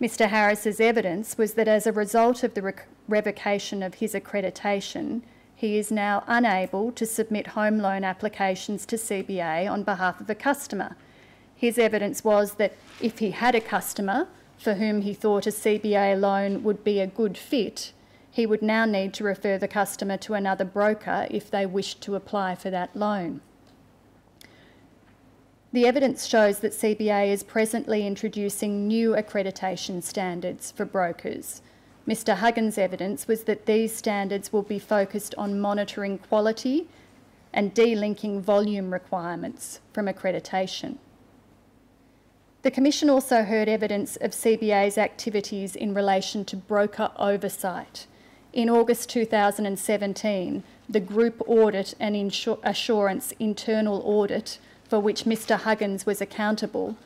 Mr Harris's evidence was that as a result of the re revocation of his accreditation, he is now unable to submit home loan applications to CBA on behalf of a customer. His evidence was that if he had a customer for whom he thought a CBA loan would be a good fit, he would now need to refer the customer to another broker if they wished to apply for that loan. The evidence shows that CBA is presently introducing new accreditation standards for brokers. Mr Huggins' evidence was that these standards will be focused on monitoring quality and delinking volume requirements from accreditation. The Commission also heard evidence of CBA's activities in relation to broker oversight. In August 2017, the Group Audit and Assurance Internal Audit for which Mr Huggins was accountable,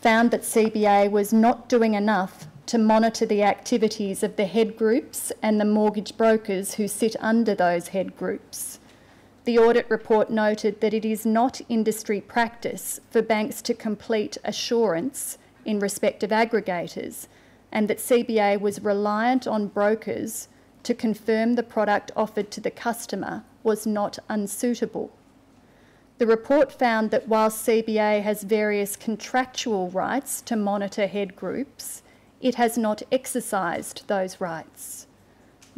found that CBA was not doing enough to monitor the activities of the head groups and the mortgage brokers who sit under those head groups. The audit report noted that it is not industry practice for banks to complete assurance in respect of aggregators and that CBA was reliant on brokers to confirm the product offered to the customer was not unsuitable. The report found that while CBA has various contractual rights to monitor head groups, it has not exercised those rights.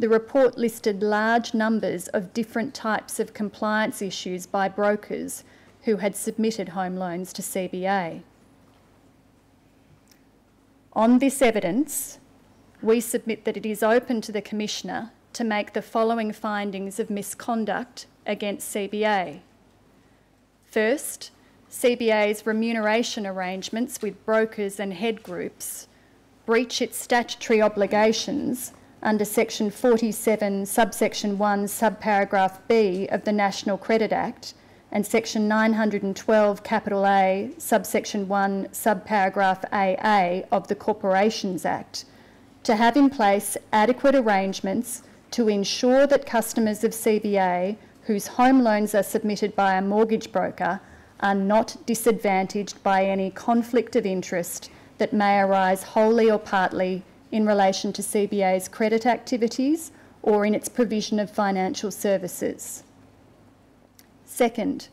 The report listed large numbers of different types of compliance issues by brokers who had submitted home loans to CBA. On this evidence, we submit that it is open to the Commissioner to make the following findings of misconduct against CBA. First, CBA's remuneration arrangements with brokers and head groups breach its statutory obligations under section 47 subsection 1 subparagraph B of the National Credit Act and section 912 capital A subsection 1 subparagraph AA of the Corporations Act to have in place adequate arrangements to ensure that customers of CBA whose home loans are submitted by a mortgage broker are not disadvantaged by any conflict of interest that may arise wholly or partly in relation to CBA's credit activities or in its provision of financial services. Second,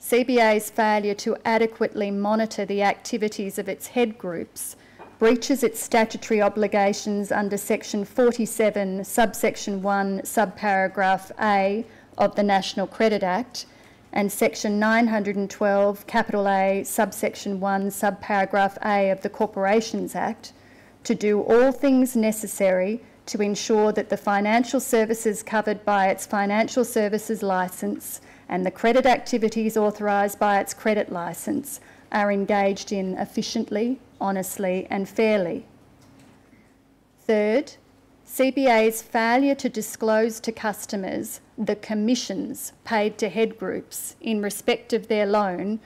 CBA's failure to adequately monitor the activities of its head groups breaches its statutory obligations under section 47, subsection 1, subparagraph A of the National Credit Act and section 912, capital A, subsection 1, subparagraph A of the Corporations Act to do all things necessary to ensure that the financial services covered by its financial services licence and the credit activities authorised by its credit licence are engaged in efficiently, honestly, and fairly. Third, CBA's failure to disclose to customers the commissions paid to head groups in respect of their loan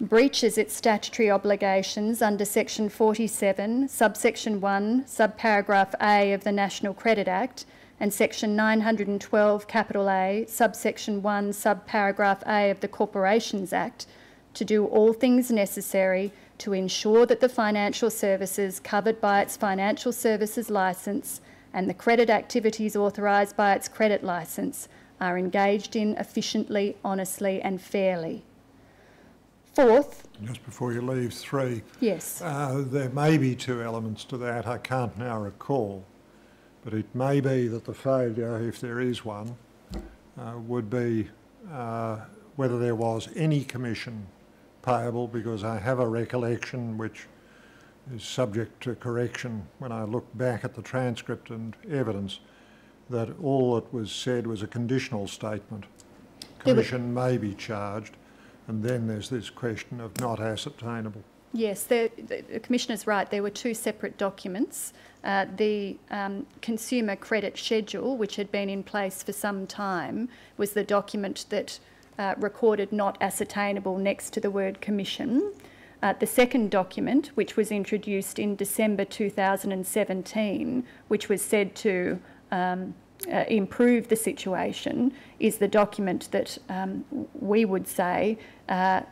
breaches its statutory obligations under section 47, subsection 1, subparagraph A of the National Credit Act and section 912 capital A subsection 1 subparagraph A of the Corporations Act to do all things necessary to ensure that the financial services covered by its financial services licence and the credit activities authorised by its credit licence are engaged in efficiently, honestly and fairly. Fourth, Just before you leave, three, yes, uh, there may be two elements to that, I can't now recall. But it may be that the failure, if there is one, uh, would be uh, whether there was any commission payable, because I have a recollection which is subject to correction when I look back at the transcript and evidence that all that was said was a conditional statement. Commission may be charged, and then there's this question of not ascertainable. Yes, the, the, Commissioner's right. There were two separate documents. Uh, the um, Consumer Credit Schedule, which had been in place for some time, was the document that uh, recorded not ascertainable next to the word commission. Uh, the second document, which was introduced in December 2017, which was said to um, uh, improve the situation, is the document that um, we would say uh,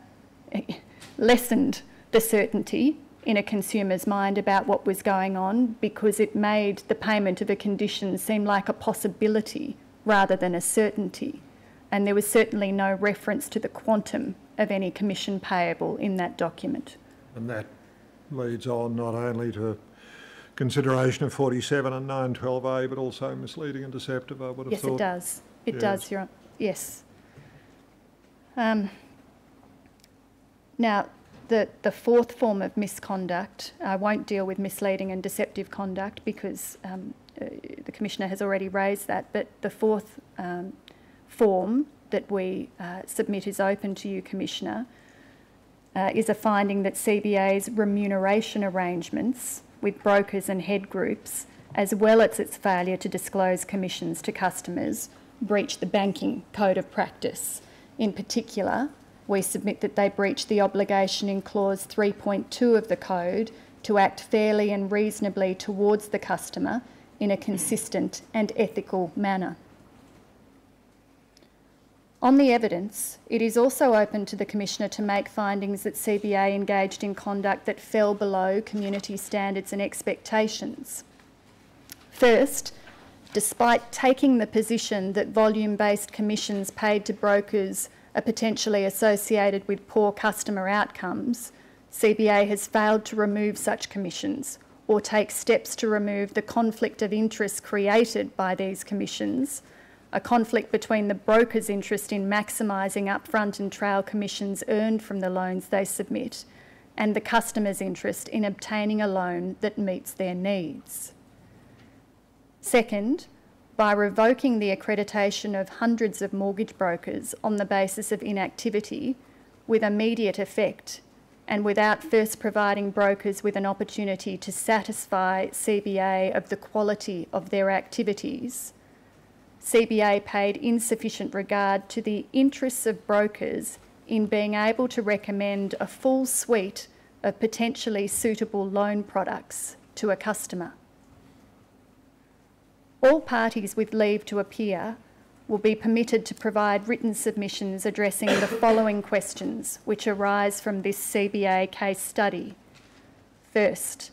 [laughs] lessened the certainty in a consumer's mind about what was going on because it made the payment of a condition seem like a possibility rather than a certainty. And there was certainly no reference to the quantum of any commission payable in that document. And that leads on not only to consideration of 47 and 912A, but also misleading and deceptive, I would have Yes, thought. it does. It Yes. does, Your Hon- Yes. Um, now, the, the fourth form of misconduct, I won't deal with misleading and deceptive conduct because um, uh, the Commissioner has already raised that, but the fourth um, form that we uh, submit is open to you, Commissioner, uh, is a finding that CBA's remuneration arrangements with brokers and head groups, as well as its failure to disclose commissions to customers, breach the banking code of practice. In particular, we submit that they breach the obligation in clause 3.2 of the code to act fairly and reasonably towards the customer in a consistent and ethical manner. On the evidence, it is also open to the Commissioner to make findings that CBA engaged in conduct that fell below community standards and expectations. First, despite taking the position that volume based commissions paid to brokers are potentially associated with poor customer outcomes, CBA has failed to remove such commissions or take steps to remove the conflict of interest created by these commissions a conflict between the broker's interest in maximising upfront and trail commissions earned from the loans they submit and the customer's interest in obtaining a loan that meets their needs. Second, by revoking the accreditation of hundreds of mortgage brokers on the basis of inactivity with immediate effect and without first providing brokers with an opportunity to satisfy CBA of the quality of their activities, CBA paid insufficient regard to the interests of brokers in being able to recommend a full suite of potentially suitable loan products to a customer. All parties with leave to appear will be permitted to provide written submissions addressing the [coughs] following questions which arise from this CBA case study. First,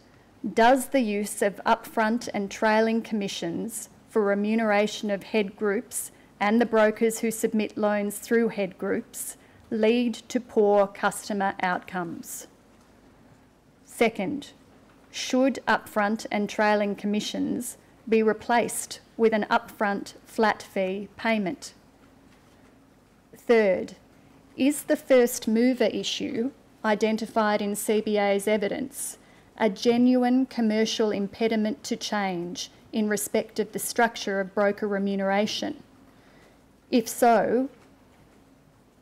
does the use of upfront and trailing commissions for remuneration of head groups and the brokers who submit loans through head groups lead to poor customer outcomes? Second, should upfront and trailing commissions be replaced with an upfront flat fee payment? Third, is the first mover issue identified in CBA's evidence a genuine commercial impediment to change in respect of the structure of broker remuneration? If so,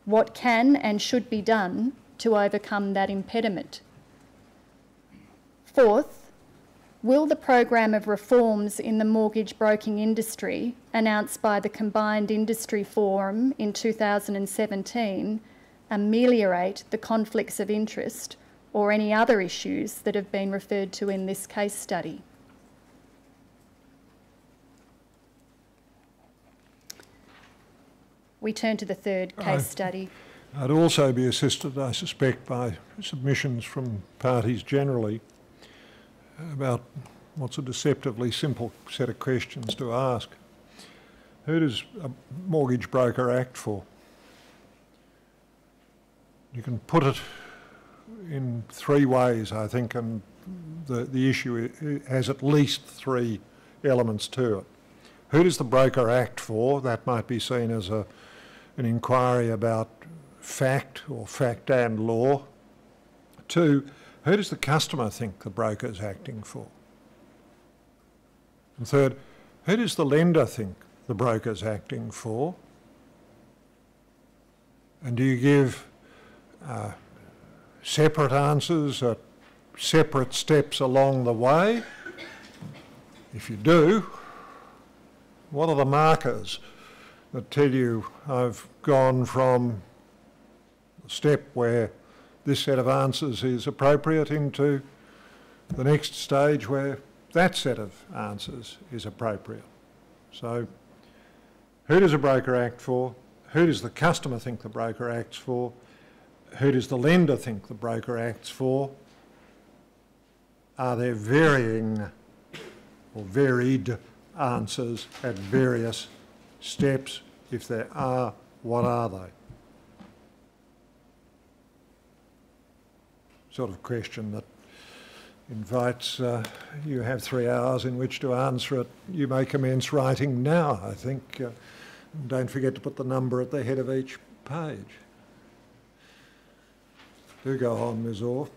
what can and should be done to overcome that impediment? Fourth, will the program of reforms in the mortgage broking industry announced by the Combined Industry Forum in 2017 ameliorate the conflicts of interest or any other issues that have been referred to in this case study? We turn to the third case I- study. I'd also be assisted, I suspect, by submissions from parties generally about what's a deceptively simple set of questions to ask. Who does a Mortgage Broker Act for? You can put it in three ways, I think, and the, the issue has at least three elements to it. Who does the Broker Act for? That might be seen as a, an inquiry about fact or fact and law. Two, who does the customer think the broker is acting for? And third, who does the lender think the broker is acting for? And do you give uh, separate answers at separate steps along the way? If you do, what are the markers that tell you I've gone from a step where this set of answers is appropriate into the next stage where that set of answers is appropriate? So, who does a broker act for? Who does the customer think the broker acts for? Who does the lender think the broker acts for? Are there varying or varied answers at various steps? If there are, what are they? Sort of question that invites, uh, you have three hours in which to answer it. You may commence writing now, I think. Uh, don't forget to put the number at the head of each page. Do go on, Ms Orr.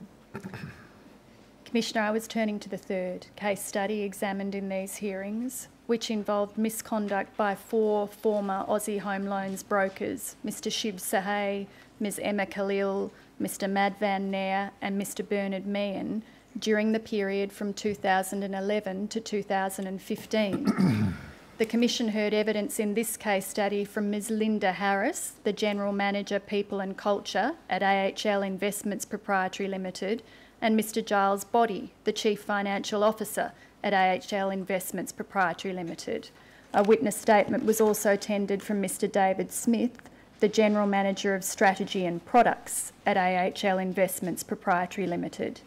Commissioner, I was turning to the third case study examined in these hearings, which involved misconduct by four former Aussie Home Loans brokers, Mr Shiv Sahay, Ms Emma Khalil, Mr Madhavan Nair and Mr Bernard Meehan during the period from 2011 to 2015. [coughs] The Commission heard evidence in this case study from Ms Linda Harris, the General Manager People and Culture at AHL Investments Proprietary Limited, and Mr Giles Body, the Chief Financial Officer at AHL Investments Proprietary Limited. A witness statement was also tendered from Mr David Smith, the General Manager of Strategy and Products at AHL Investments Proprietary Limited.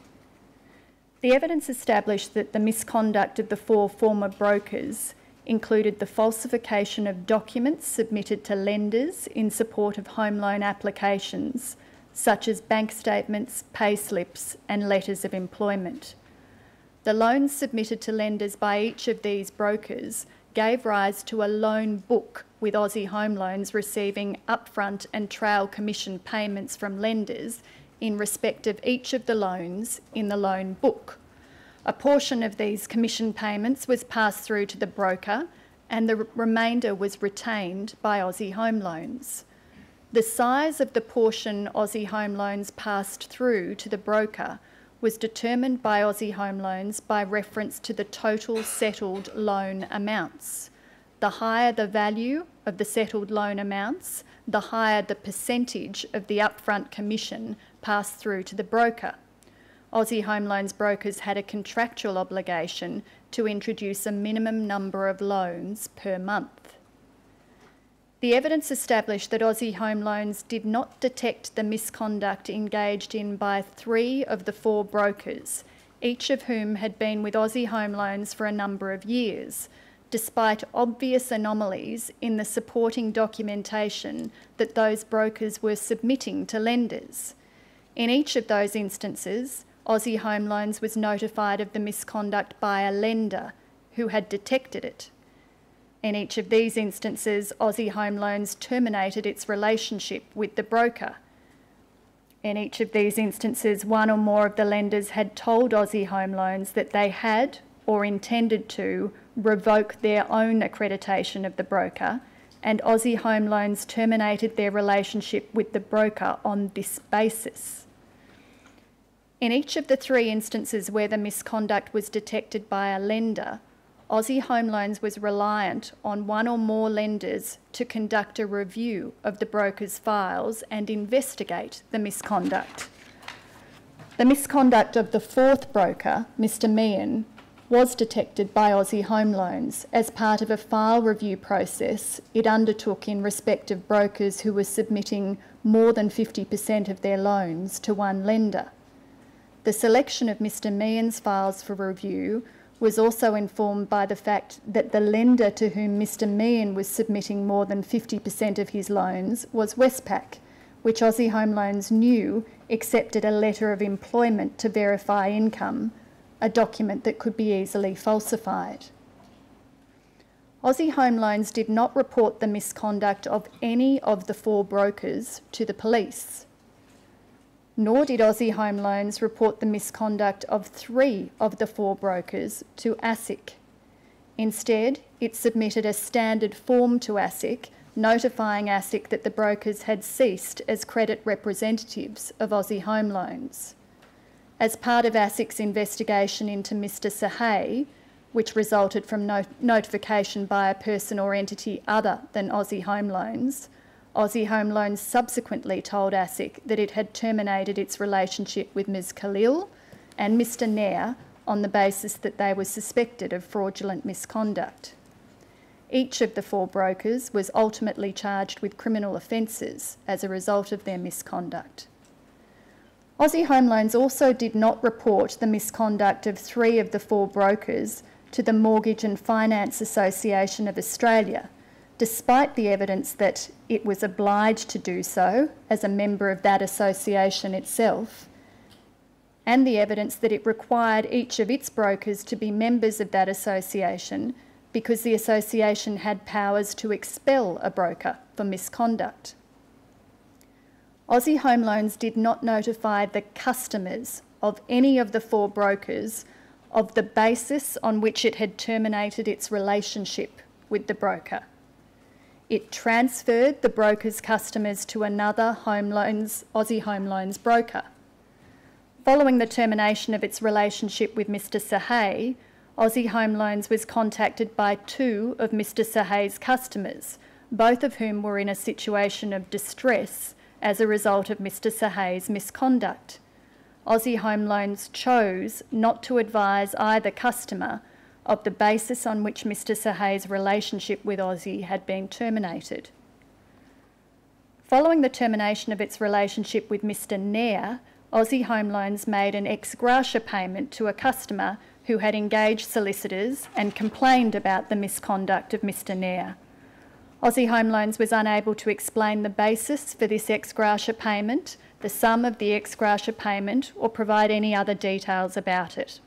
The evidence established that the misconduct of the four former brokers included the falsification of documents submitted to lenders in support of home loan applications, such as bank statements, pay slips, and letters of employment. The loans submitted to lenders by each of these brokers gave rise to a loan book with Aussie Home Loans receiving upfront and trail commission payments from lenders in respect of each of the loans in the loan book. A portion of these commission payments was passed through to the broker and the remainder was retained by Aussie Home Loans. The size of the portion Aussie Home Loans passed through to the broker was determined by Aussie Home Loans by reference to the total settled loan amounts. The higher the value of the settled loan amounts, the higher the percentage of the upfront commission passed through to the broker. Aussie Home Loans brokers had a contractual obligation to introduce a minimum number of loans per month. The evidence established that Aussie Home Loans did not detect the misconduct engaged in by three of the four brokers, each of whom had been with Aussie Home Loans for a number of years, despite obvious anomalies in the supporting documentation that those brokers were submitting to lenders. In each of those instances, Aussie Home Loans was notified of the misconduct by a lender who had detected it. In each of these instances, Aussie Home Loans terminated its relationship with the broker. In each of these instances, one or more of the lenders had told Aussie Home Loans that they had or intended to revoke their own accreditation of the broker, and Aussie Home Loans terminated their relationship with the broker on this basis. In each of the three instances where the misconduct was detected by a lender, Aussie Home Loans was reliant on one or more lenders to conduct a review of the broker's files and investigate the misconduct. The misconduct of the fourth broker, Mr. Meehan, was detected by Aussie Home Loans as part of a file review process it undertook in respect of brokers who were submitting more than 50% of their loans to one lender. The selection of Mr. Meehan's files for review was also informed by the fact that the lender to whom Mr Meehan was submitting more than 50% of his loans was Westpac, which Aussie Home Loans knew accepted a letter of employment to verify income, a document that could be easily falsified. Aussie Home Loans did not report the misconduct of any of the four brokers to the police nor did Aussie Home Loans report the misconduct of three of the four brokers to ASIC. Instead, it submitted a standard form to ASIC notifying ASIC that the brokers had ceased as credit representatives of Aussie Home Loans. As part of ASIC's investigation into Mr Sahay, which resulted from no notification by a person or entity other than Aussie Home Loans, Aussie Home Loans subsequently told ASIC that it had terminated its relationship with Ms Khalil and Mr Nair on the basis that they were suspected of fraudulent misconduct. Each of the four brokers was ultimately charged with criminal offences as a result of their misconduct. Aussie Home Loans also did not report the misconduct of three of the four brokers to the Mortgage and Finance Association of Australia, despite the evidence that it was obliged to do so as a member of that association itself, and the evidence that it required each of its brokers to be members of that association because the association had powers to expel a broker for misconduct. Aussie Home Loans did not notify the customers of any of the four brokers of the basis on which it had terminated its relationship with the broker. It transferred the broker's customers to another home loans, Aussie Home Loans broker. Following the termination of its relationship with Mr Sahay, Aussie Home Loans was contacted by two of Mr Sahay's customers, both of whom were in a situation of distress as a result of Mr Sahay's misconduct. Aussie Home Loans chose not to advise either customer of the basis on which Mr Sahay's relationship with Aussie had been terminated. Following the termination of its relationship with Mr Nair, Aussie Home Loans made an ex gratia payment to a customer who had engaged solicitors and complained about the misconduct of Mr Nair. Aussie Home Loans was unable to explain the basis for this ex gratia payment, the sum of the ex gratia payment, or provide any other details about it.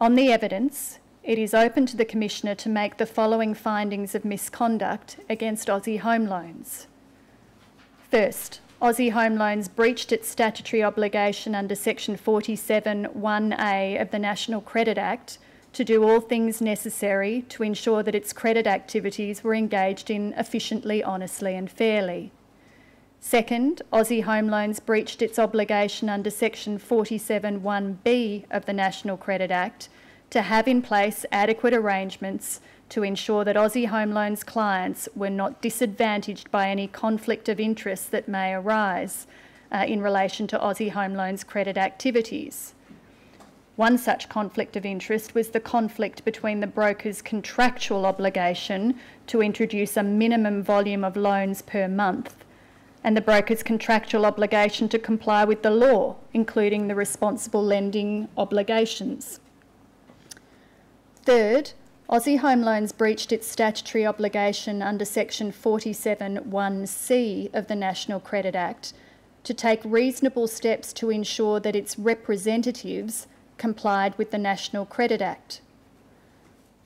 On the evidence, it is open to the Commissioner to make the following findings of misconduct against Aussie Home Loans. First, Aussie Home Loans breached its statutory obligation under Section 47 1A of the National Credit Act to do all things necessary to ensure that its credit activities were engaged in efficiently, honestly, and fairly. Second, Aussie Home Loans breached its obligation under Section 47.1b of the National Credit Act to have in place adequate arrangements to ensure that Aussie Home Loans clients were not disadvantaged by any conflict of interest that may arise uh, in relation to Aussie Home Loans credit activities. One such conflict of interest was the conflict between the broker's contractual obligation to introduce a minimum volume of loans per month and the broker's contractual obligation to comply with the law, including the responsible lending obligations. Third, Aussie Home Loans breached its statutory obligation under Section 47.1c of the National Credit Act to take reasonable steps to ensure that its representatives complied with the National Credit Act.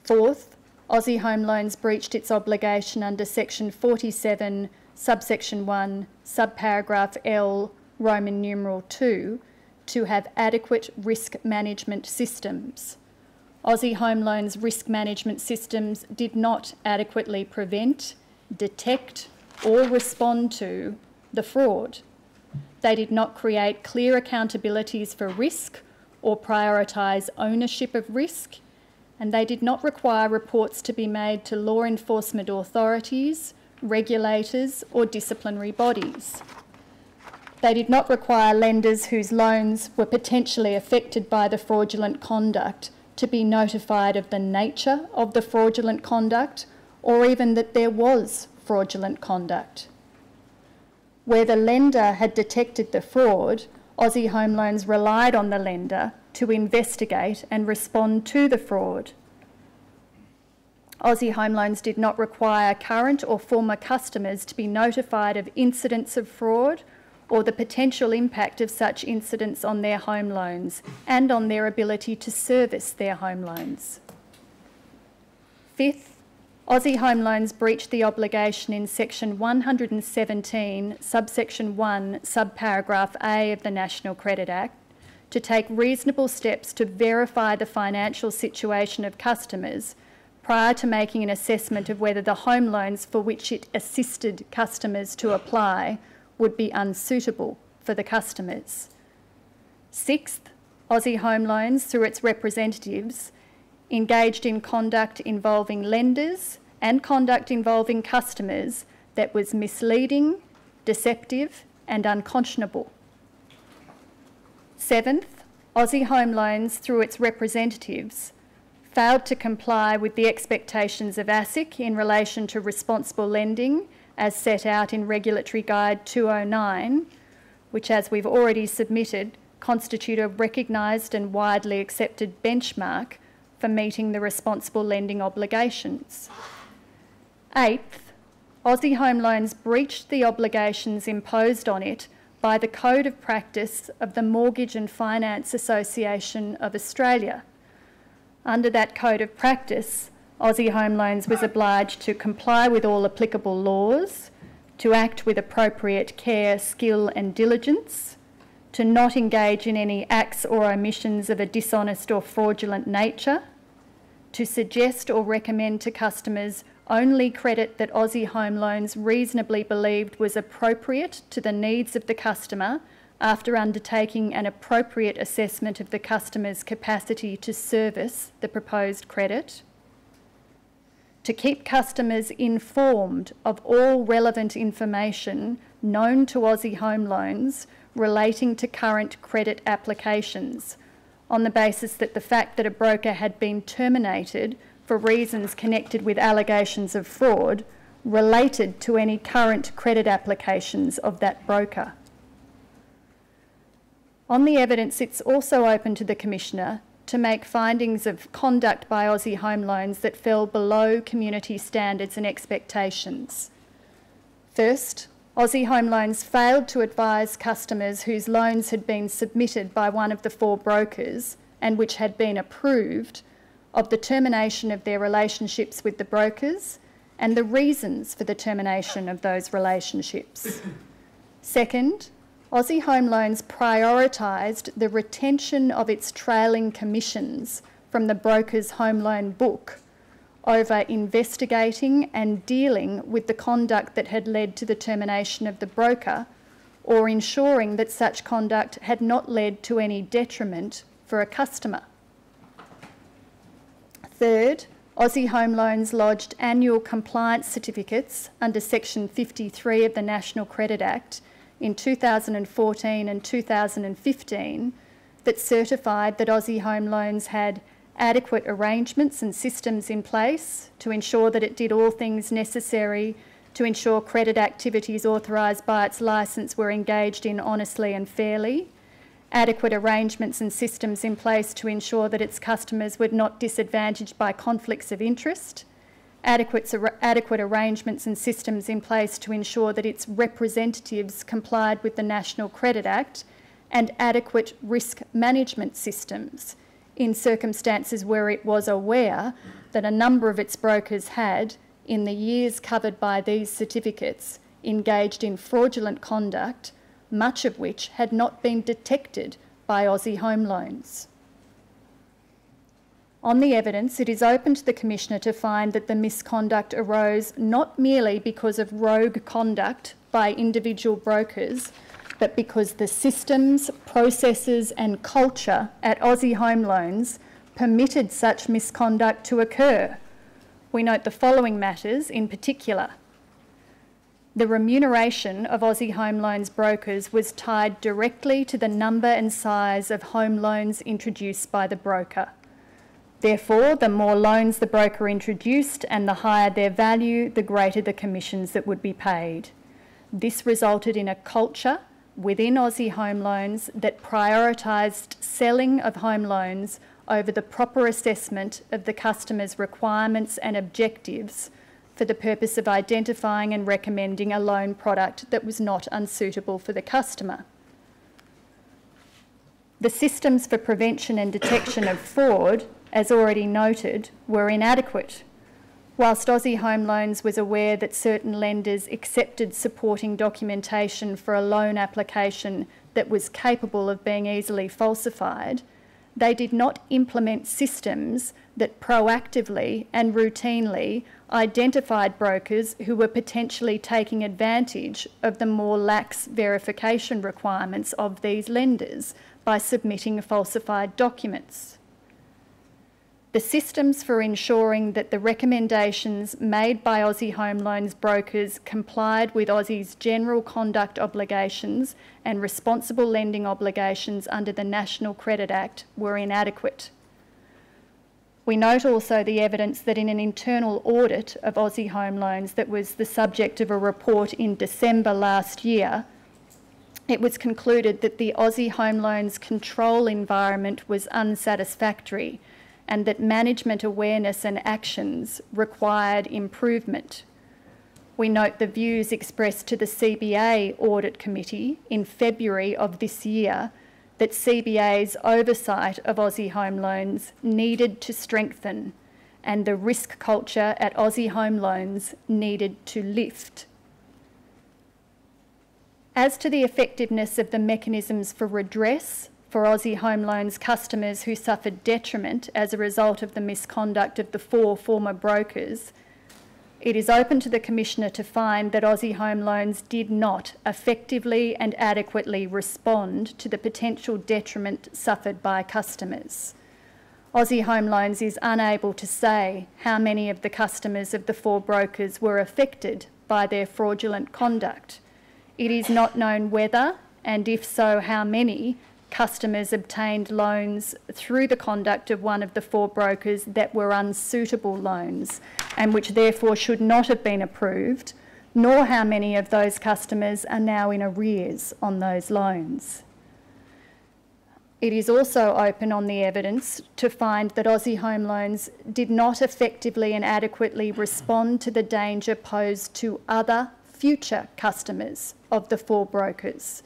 Fourth, Aussie Home Loans breached its obligation under Section 47, subsection 1, subparagraph L, Roman numeral 2, to have adequate risk management systems. Aussie Home Loans risk management systems did not adequately prevent, detect, or respond to the fraud. They did not create clear accountabilities for risk or prioritise ownership of risk, and they did not require reports to be made to law enforcement authorities, regulators, or disciplinary bodies. They did not require lenders whose loans were potentially affected by the fraudulent conduct to be notified of the nature of the fraudulent conduct or even that there was fraudulent conduct. Where the lender had detected the fraud, Aussie Home Loans relied on the lender to investigate and respond to the fraud. Aussie Home Loans did not require current or former customers to be notified of incidents of fraud or the potential impact of such incidents on their home loans and on their ability to service their home loans. Fifth, Aussie Home Loans breached the obligation in section 117, subsection 1, subparagraph A of the National Credit Act to take reasonable steps to verify the financial situation of customers prior to making an assessment of whether the home loans for which it assisted customers to apply would be unsuitable for the customers. Sixth, Aussie Home Loans, through its representatives, engaged in conduct involving lenders and conduct involving customers that was misleading, deceptive, and unconscionable. Seventh, Aussie Home Loans, through its representatives, failed to comply with the expectations of ASIC in relation to responsible lending as set out in Regulatory Guide 209, which, as we've already submitted, constitute a recognised and widely accepted benchmark for meeting the responsible lending obligations. Eighth, Aussie Home Loans breached the obligations imposed on it by the Code of Practice of the Mortgage and Finance Association of Australia. Under that Code of Practice, Aussie Home Loans was obliged to comply with all applicable laws, to act with appropriate care, skill, and diligence, to not engage in any acts or omissions of a dishonest or fraudulent nature, to suggest or recommend to customers only credit that Aussie Home Loans reasonably believed was appropriate to the needs of the customer after undertaking an appropriate assessment of the customer's capacity to service the proposed credit, to keep customers informed of all relevant information known to Aussie Home Loans relating to current credit applications on the basis that the fact that a broker had been terminated for reasons connected with allegations of fraud related to any current credit applications of that broker. On the evidence, it's also open to the Commissioner to make findings of conduct by Aussie Home Loans that fell below community standards and expectations. First, Aussie Home Loans failed to advise customers whose loans had been submitted by one of the four brokers and which had been approved of the termination of their relationships with the brokers and the reasons for the termination of those relationships. Second, Aussie Home Loans prioritised the retention of its trailing commissions from the broker's home loan book over investigating and dealing with the conduct that had led to the termination of the broker or ensuring that such conduct had not led to any detriment for a customer. Third, Aussie Home Loans lodged annual compliance certificates under Section 53 of the National Credit Act in 2014 and 2015 that certified that Aussie Home Loans had adequate arrangements and systems in place to ensure that it did all things necessary to ensure credit activities authorised by its licence were engaged in honestly and fairly, adequate arrangements and systems in place to ensure that its customers were not disadvantaged by conflicts of interest, adequate, adequate arrangements and systems in place to ensure that its representatives complied with the National Credit Act, and adequate risk management systems in circumstances where it was aware that a number of its brokers had, in the years covered by these certificates, engaged in fraudulent conduct, much of which had not been detected by Aussie Home Loans. On the evidence, it is open to the Commissioner to find that the misconduct arose not merely because of rogue conduct by individual brokers, but because the systems, processes, and culture at Aussie Home Loans permitted such misconduct to occur. We note the following matters in particular. The remuneration of Aussie Home Loans brokers was tied directly to the number and size of home loans introduced by the broker. Therefore, the more loans the broker introduced and the higher their value, the greater the commissions that would be paid. This resulted in a culture within Aussie Home Loans that prioritised selling of home loans over the proper assessment of the customer's requirements and objectives for the purpose of identifying and recommending a loan product that was not unsuitable for the customer. The systems for prevention and detection of fraud as already noted, were inadequate. Whilst Aussie Home Loans was aware that certain lenders accepted supporting documentation for a loan application that was capable of being easily falsified, they did not implement systems that proactively and routinely identified brokers who were potentially taking advantage of the more lax verification requirements of these lenders by submitting falsified documents the systems for ensuring that the recommendations made by Aussie Home Loans brokers complied with Aussie's general conduct obligations and responsible lending obligations under the National Credit Act were inadequate. We note also the evidence that in an internal audit of Aussie Home Loans that was the subject of a report in December last year, it was concluded that the Aussie Home Loans control environment was unsatisfactory and that management awareness and actions required improvement. We note the views expressed to the CBA Audit Committee in February of this year that CBA's oversight of Aussie Home Loans needed to strengthen and the risk culture at Aussie Home Loans needed to lift. As to the effectiveness of the mechanisms for redress for Aussie Home Loans customers who suffered detriment as a result of the misconduct of the four former brokers, it is open to the Commissioner to find that Aussie Home Loans did not effectively and adequately respond to the potential detriment suffered by customers. Aussie Home Loans is unable to say how many of the customers of the four brokers were affected by their fraudulent conduct. It is not known whether, and if so, how many, customers obtained loans through the conduct of one of the four brokers that were unsuitable loans and which therefore should not have been approved, nor how many of those customers are now in arrears on those loans. It is also open on the evidence to find that Aussie Home Loans did not effectively and adequately respond to the danger posed to other future customers of the four brokers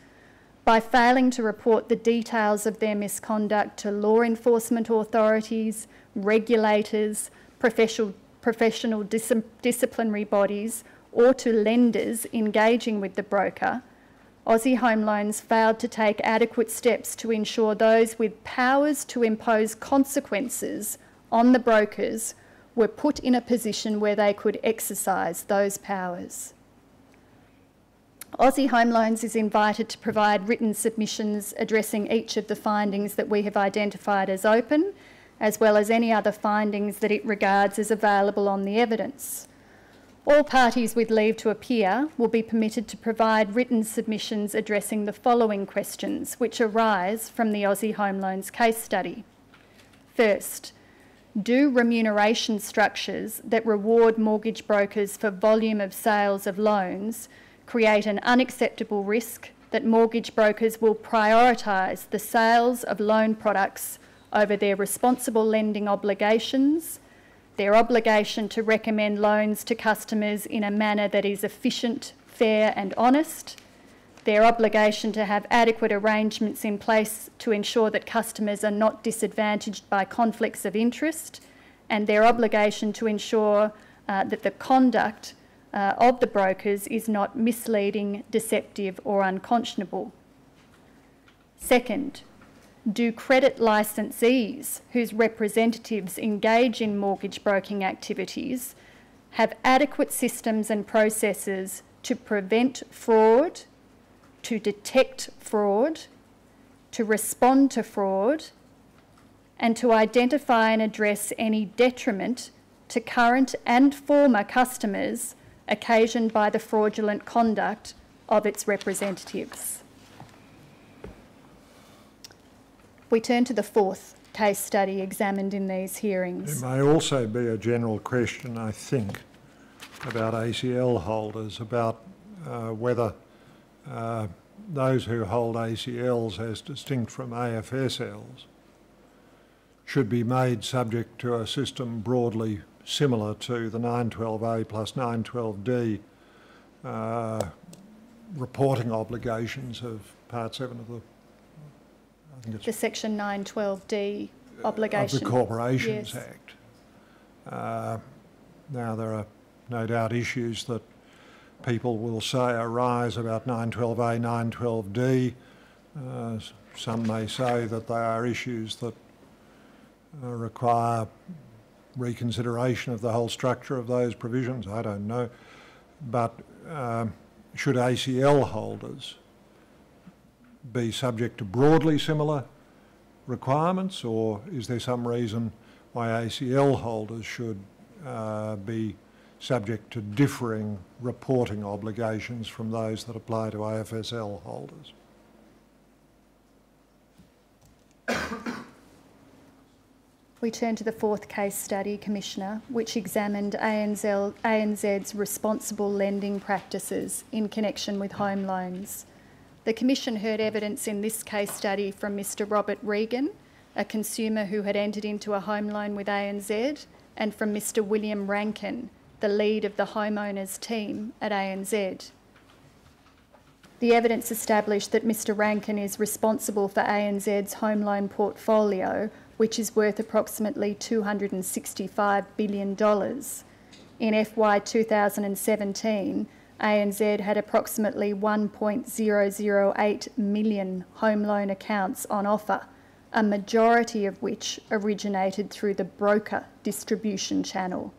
by failing to report the details of their misconduct to law enforcement authorities, regulators, professional, professional dis disciplinary bodies, or to lenders engaging with the broker, Aussie Home Loans failed to take adequate steps to ensure those with powers to impose consequences on the brokers were put in a position where they could exercise those powers. Aussie Home Loans is invited to provide written submissions addressing each of the findings that we have identified as open, as well as any other findings that it regards as available on the evidence. All parties with leave to appear will be permitted to provide written submissions addressing the following questions, which arise from the Aussie Home Loans case study. First, do remuneration structures that reward mortgage brokers for volume of sales of loans create an unacceptable risk that mortgage brokers will prioritise the sales of loan products over their responsible lending obligations, their obligation to recommend loans to customers in a manner that is efficient, fair, and honest, their obligation to have adequate arrangements in place to ensure that customers are not disadvantaged by conflicts of interest, and their obligation to ensure uh, that the conduct uh, of the brokers is not misleading, deceptive, or unconscionable. Second, do credit licensees whose representatives engage in mortgage broking activities have adequate systems and processes to prevent fraud, to detect fraud, to respond to fraud, and to identify and address any detriment to current and former customers occasioned by the fraudulent conduct of its representatives. We turn to the fourth case study examined in these hearings. There may also be a general question, I think, about ACL holders, about uh, whether uh, those who hold ACLs as distinct from AFSLs should be made subject to a system broadly similar to the 912A plus 912D uh, reporting obligations of Part 7 of the, I think it's The Section 912D obligation. of the Corporations Yes. Act. Uh, Now, there are no doubt issues that people will say arise about 912A, 912D. Uh, Some may say that they are issues that uh, require reconsideration of the whole structure of those provisions. I don't know. But um, should ACL holders be subject to broadly similar requirements, or is there some reason why ACL holders should uh, be subject to differing reporting obligations from those that apply to AFSL holders? We turn to the fourth case study, Commissioner, which examined ANZ, ANZ's responsible lending practices in connection with home loans. The Commission heard evidence in this case study from Mr Robert Regan, a consumer who had entered into a home loan with ANZ, and from Mr William Rankin, the lead of the homeowners team at ANZ. The evidence established that Mr Rankin is responsible for ANZ's home loan portfolio, which is worth approximately $265 billion. In FY 2017, ANZ had approximately 1.008 million home loan accounts on offer, a majority of which originated through the broker distribution channel.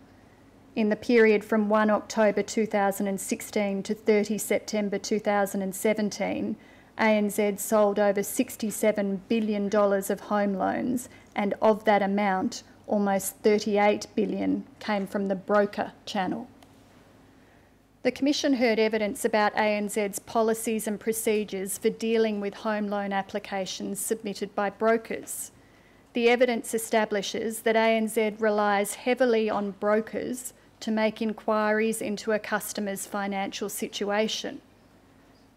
In the period from 1 October 2016 to 30 September 2017, ANZ sold over $67 billion of home loans, and of that amount, almost 38 billion came from the broker channel. The Commission heard evidence about ANZ's policies and procedures for dealing with home loan applications submitted by brokers. The evidence establishes that ANZ relies heavily on brokers to make inquiries into a customer's financial situation.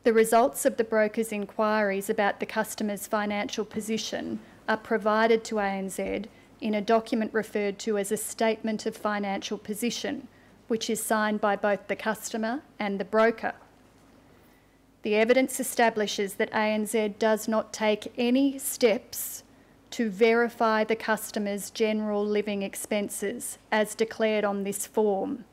The results of the broker's inquiries about the customer's financial position are provided to ANZ in a document referred to as a Statement of Financial Position, which is signed by both the customer and the broker. The evidence establishes that ANZ does not take any steps to verify the customer's general living expenses as declared on this form.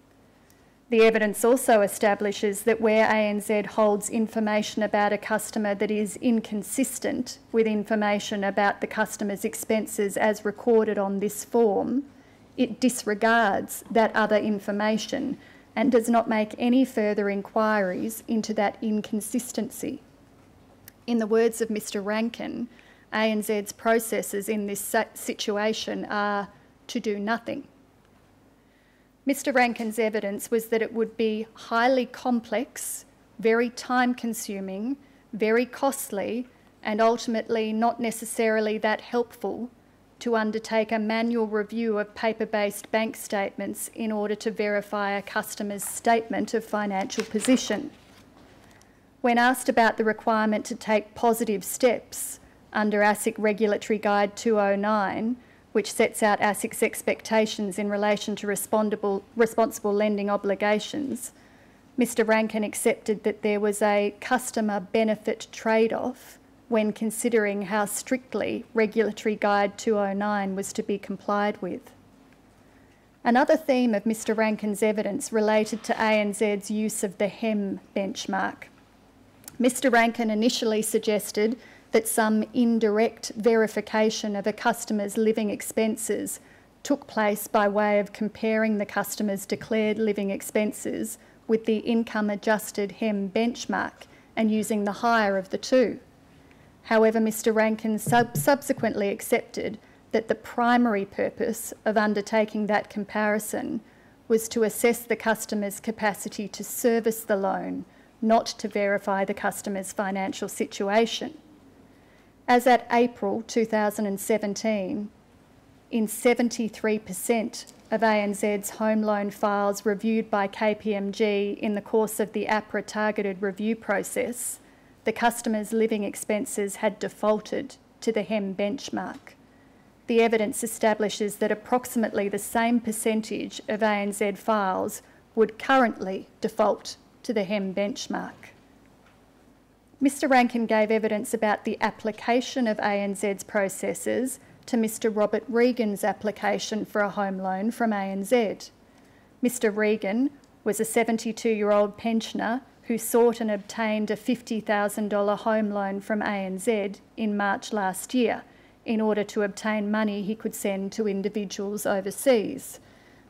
The evidence also establishes that where ANZ holds information about a customer that is inconsistent with information about the customer's expenses as recorded on this form, it disregards that other information and does not make any further inquiries into that inconsistency. In the words of Mr Rankin, ANZ's processes in this situation are to do nothing. Mr Rankin's evidence was that it would be highly complex, very time consuming, very costly, and ultimately not necessarily that helpful to undertake a manual review of paper based bank statements in order to verify a customer's statement of financial position. When asked about the requirement to take positive steps under ASIC Regulatory Guide 209, which sets out ASIC's expectations in relation to responsible, lending obligations, Mr Rankin accepted that there was a customer benefit trade off when considering how strictly Regulatory Guide 209 was to be complied with. Another theme of Mr Rankin's evidence related to ANZ's use of the HEM benchmark. Mr Rankin initially suggested that some indirect verification of a customer's living expenses took place by way of comparing the customer's declared living expenses with the income adjusted HEM benchmark and using the higher of the two. However, Mr Rankin sub subsequently accepted that the primary purpose of undertaking that comparison was to assess the customer's capacity to service the loan, not to verify the customer's financial situation. As at April 2017, in 73% of ANZ's home loan files reviewed by KPMG in the course of the APRA targeted review process, the customer's living expenses had defaulted to the HEM benchmark. The evidence establishes that approximately the same percentage of ANZ files would currently default to the HEM benchmark. Mr Rankin gave evidence about the application of ANZ's processes to Mr Robert Regan's application for a home loan from ANZ. Mr Regan was a 72 year old pensioner who sought and obtained a $50,000 home loan from ANZ in March last year in order to obtain money he could send to individuals overseas.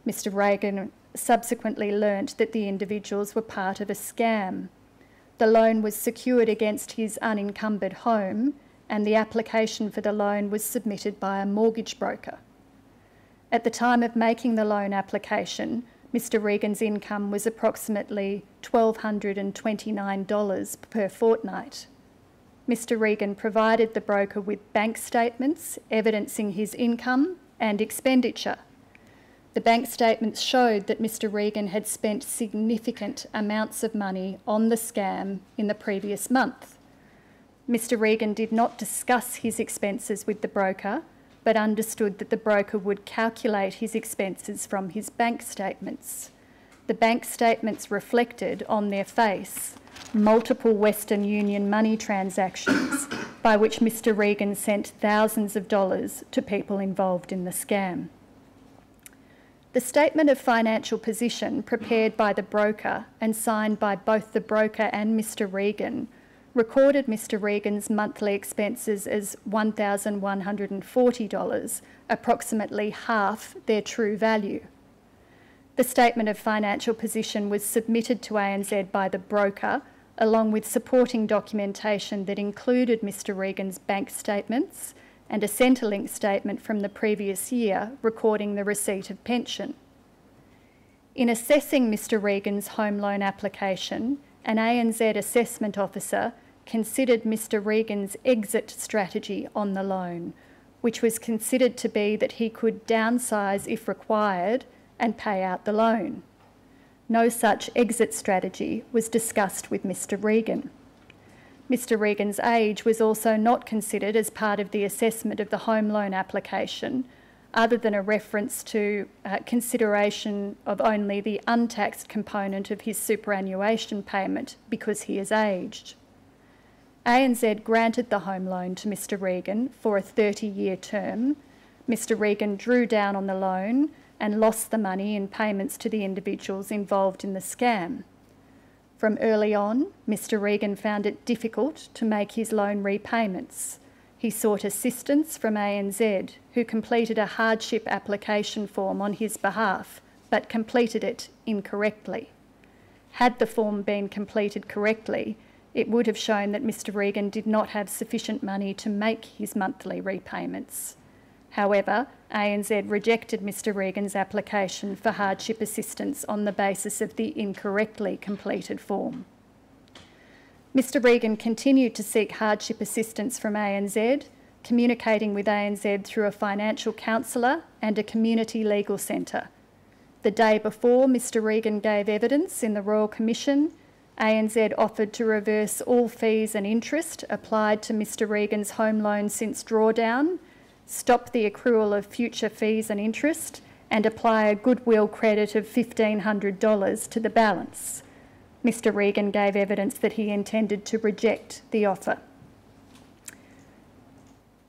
Mr Regan subsequently learnt that the individuals were part of a scam. The loan was secured against his unencumbered home, and the application for the loan was submitted by a mortgage broker. At the time of making the loan application, Mr Regan's income was approximately $1,229 per fortnight. Mr Regan provided the broker with bank statements evidencing his income and expenditure. The bank statements showed that Mr Regan had spent significant amounts of money on the scam in the previous month. Mr Regan did not discuss his expenses with the broker, but understood that the broker would calculate his expenses from his bank statements. The bank statements reflected on their face multiple Western Union money transactions by which Mr Regan sent thousands of dollars to people involved in the scam. The statement of financial position prepared by the broker and signed by both the broker and Mr Regan recorded Mr Regan's monthly expenses as $1,140, approximately half their true value. The statement of financial position was submitted to ANZ by the broker, along with supporting documentation that included Mr Regan's bank statements and a Centrelink statement from the previous year recording the receipt of pension. In assessing Mr Regan's home loan application, an ANZ assessment officer considered Mr Regan's exit strategy on the loan, which was considered to be that he could downsize if required and pay out the loan. No such exit strategy was discussed with Mr Regan. Mr Regan's age was also not considered as part of the assessment of the home loan application, other than a reference to uh, consideration of only the untaxed component of his superannuation payment because he is aged. ANZ granted the home loan to Mr Regan for a 30 year term. Mr Regan drew down on the loan and lost the money in payments to the individuals involved in the scam. From early on, Mr Regan found it difficult to make his loan repayments. He sought assistance from ANZ, who completed a hardship application form on his behalf, but completed it incorrectly. Had the form been completed correctly, it would have shown that Mr Regan did not have sufficient money to make his monthly repayments. However, ANZ rejected Mr Regan's application for hardship assistance on the basis of the incorrectly completed form. Mr Regan continued to seek hardship assistance from ANZ, communicating with ANZ through a financial counsellor and a community legal centre. The day before Mr Regan gave evidence in the Royal Commission, ANZ offered to reverse all fees and interest applied to Mr Regan's home loan since drawdown, stop the accrual of future fees and interest, and apply a goodwill credit of $1,500 to the balance. Mr Regan gave evidence that he intended to reject the offer.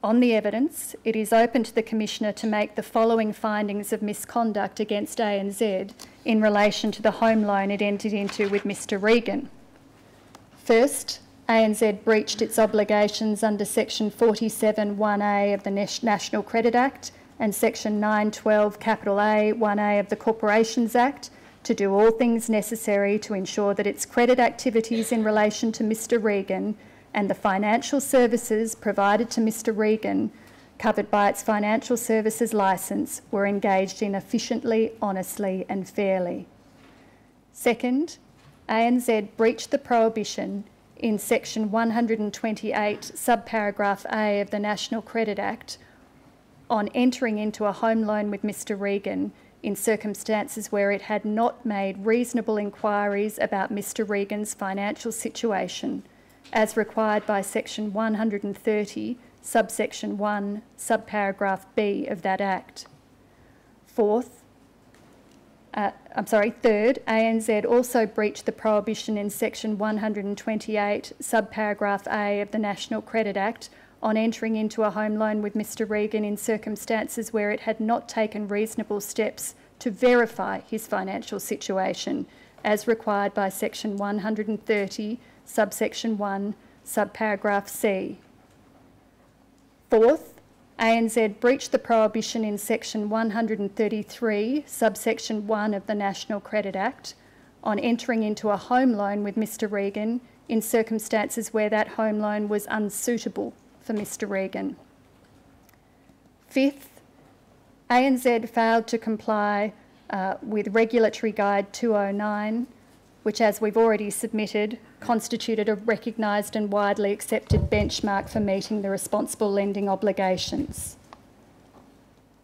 On the evidence, it is open to the Commissioner to make the following findings of misconduct against ANZ in relation to the home loan it entered into with Mr Regan. First, ANZ breached its obligations under Section 47.1a of the National Credit Act and Section 912 capital A 1a of the Corporations Act to do all things necessary to ensure that its credit activities in relation to Mr Regan and the financial services provided to Mr Regan covered by its financial services licence were engaged in efficiently, honestly and fairly. Second, ANZ breached the prohibition in section 128 subparagraph A of the National Credit Act on entering into a home loan with Mr Regan in circumstances where it had not made reasonable inquiries about Mr Regan's financial situation as required by section 130 subsection 1 subparagraph B of that act. Fourth, uh, I'm sorry, third, ANZ also breached the prohibition in section 128 subparagraph A of the National Credit Act on entering into a home loan with Mr Regan in circumstances where it had not taken reasonable steps to verify his financial situation as required by section 130 subsection 1 subparagraph C. Fourth, ANZ breached the prohibition in section 133 subsection 1 of the National Credit Act on entering into a home loan with Mr Regan in circumstances where that home loan was unsuitable for Mr Regan. Fifth, ANZ failed to comply uh, with Regulatory Guide 209, which, as we've already submitted, constituted a recognised and widely accepted benchmark for meeting the responsible lending obligations.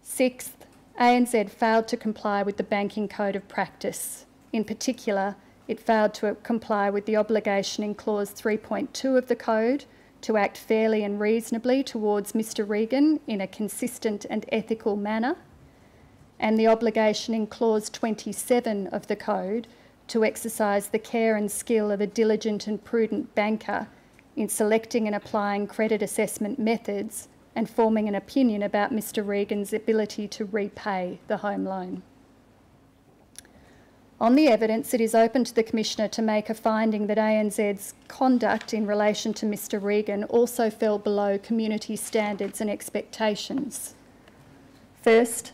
Sixth, ANZ failed to comply with the Banking Code of Practice. In particular, it failed to comply with the obligation in Clause 3.2 of the Code to act fairly and reasonably towards Mr Regan in a consistent and ethical manner, and the obligation in Clause 27 of the Code to exercise the care and skill of a diligent and prudent banker in selecting and applying credit assessment methods and forming an opinion about Mr Regan's ability to repay the home loan. On the evidence, it is open to the Commissioner to make a finding that ANZ's conduct in relation to Mr Regan also fell below community standards and expectations. First,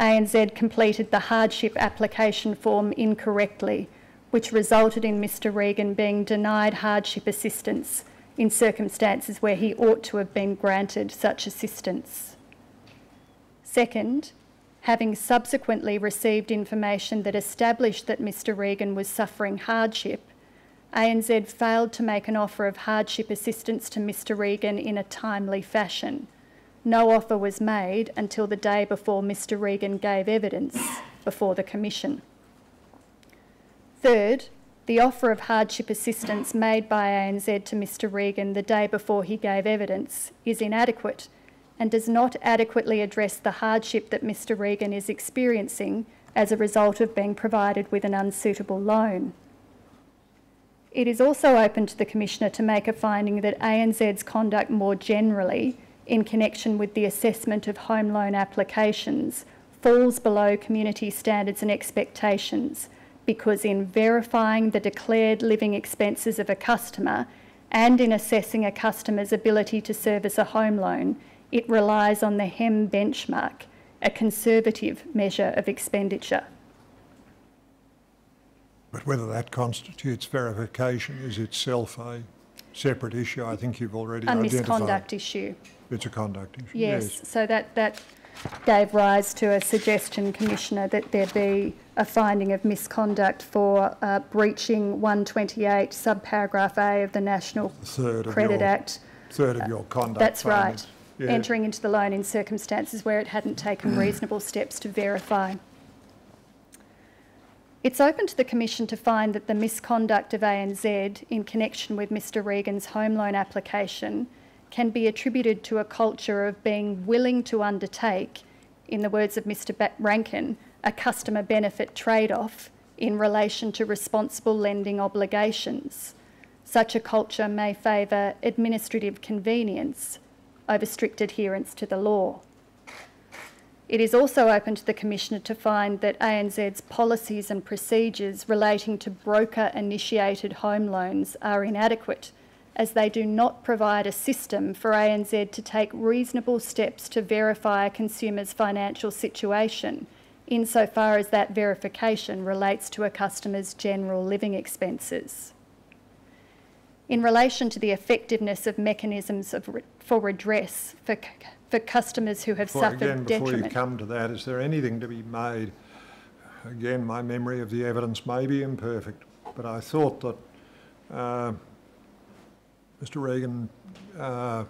ANZ completed the hardship application form incorrectly, which resulted in Mr Regan being denied hardship assistance in circumstances where he ought to have been granted such assistance. Second, having subsequently received information that established that Mr Regan was suffering hardship, ANZ failed to make an offer of hardship assistance to Mr Regan in a timely fashion no offer was made until the day before Mr Regan gave evidence before the Commission. Third, the offer of hardship assistance made by ANZ to Mr Regan the day before he gave evidence is inadequate and does not adequately address the hardship that Mr Regan is experiencing as a result of being provided with an unsuitable loan. It is also open to the Commissioner to make a finding that ANZ's conduct more generally in connection with the assessment of home loan applications falls below community standards and expectations because in verifying the declared living expenses of a customer and in assessing a customer's ability to service a home loan, it relies on the HEM benchmark, a conservative measure of expenditure. But whether that constitutes verification is itself a separate issue. I think you've already a identified. misconduct issue. It's a conduct issue. Yes, so that, that gave rise to a suggestion, Commissioner, that there be a finding of misconduct for uh, breaching 128 subparagraph A of the National Third of Credit your, Act. third of your conduct. That's right. Yeah. Entering into the loan in circumstances where it hadn't taken reasonable steps to verify. It's open to the Commission to find that the misconduct of ANZ in connection with Mr Regan's home loan application can be attributed to a culture of being willing to undertake, in the words of Mr Rankin, a customer benefit trade off in relation to responsible lending obligations. Such a culture may favour administrative convenience over strict adherence to the law. It is also open to the Commissioner to find that ANZ's policies and procedures relating to broker initiated home loans are inadequate, as they do not provide a system for ANZ to take reasonable steps to verify a consumer's financial situation, insofar as that verification relates to a customer's general living expenses. In relation to the effectiveness of mechanisms of re- for redress for, c- for customers who have Before- suffered Again, before you come to that, is there anything to be made? Again, my memory of the evidence may be imperfect, but I thought that uh, Mr Reagan uh,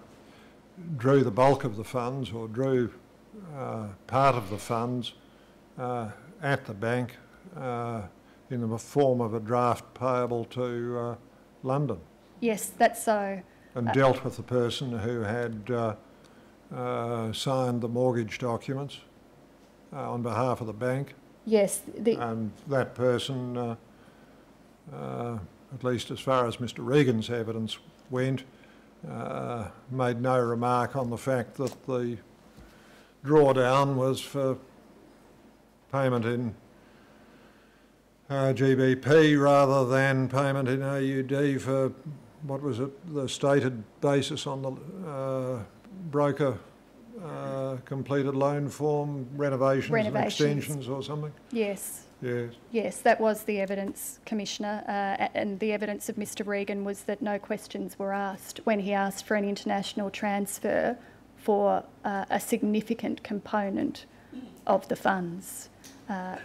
drew the bulk of the funds or drew uh, part of the funds uh, at the bank uh, in the form of a draft payable to uh, London Yes, that's so. and dealt with the person who had uh, uh, signed the mortgage documents uh, on behalf of the bank, Yes, the, and that person, uh, uh, at least as far as Mr Regan's evidence went, uh, made no remark on the fact that the drawdown was for payment in uh, GBP rather than payment in AUD for, what was it, the stated basis on the uh, broker uh, completed loan form, renovations and Renovations. extensions or something? yes, Yes. yes, that was the evidence, Commissioner. Uh, and the evidence of Mr Regan was that no questions were asked when he asked for an international transfer for uh, a significant component of the funds. Uh,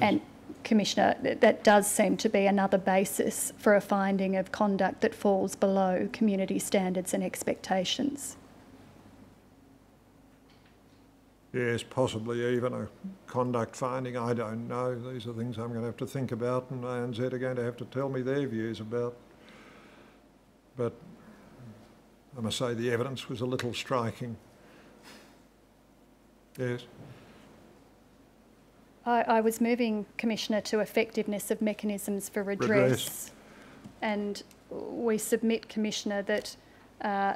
and Commissioner, th- that does seem to be another basis for a finding of conduct that falls below community standards and expectations. Yes, possibly even a conduct finding, I don't know. These are things I'm going to have to think about and ANZ are going to have to tell me their views about. But I must say the evidence was a little striking. Yes, I, I was moving, Commissioner, to effectiveness of mechanisms for redress. Redress. And we submit, Commissioner, that uh,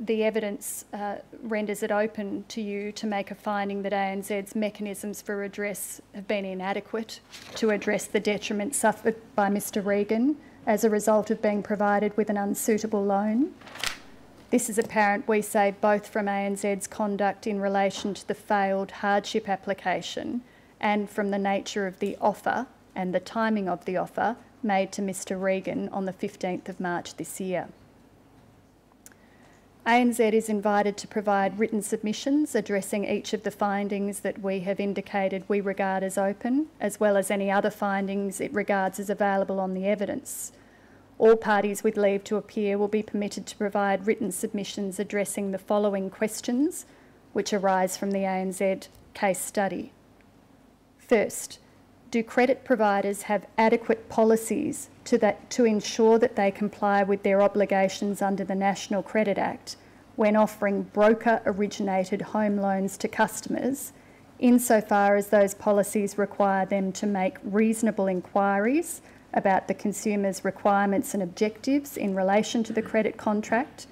the evidence uh, renders it open to you to make a finding that ANZ's mechanisms for redress have been inadequate to address the detriment suffered by Mr Regan as a result of being provided with an unsuitable loan. This is apparent, we say, both from ANZ's conduct in relation to the failed hardship application and from the nature of the offer and the timing of the offer made to Mr Regan on the 15th of March this year. ANZ is invited to provide written submissions addressing each of the findings that we have indicated we regard as open, as well as any other findings it regards as available on the evidence. All parties with leave to appear will be permitted to provide written submissions addressing the following questions, which arise from the ANZ case study. First, do credit providers have adequate policies to, that, to ensure that they comply with their obligations under the National Credit Act when offering broker originated home loans to customers, insofar as those policies require them to make reasonable inquiries about the consumer's requirements and objectives in relation to the credit contract,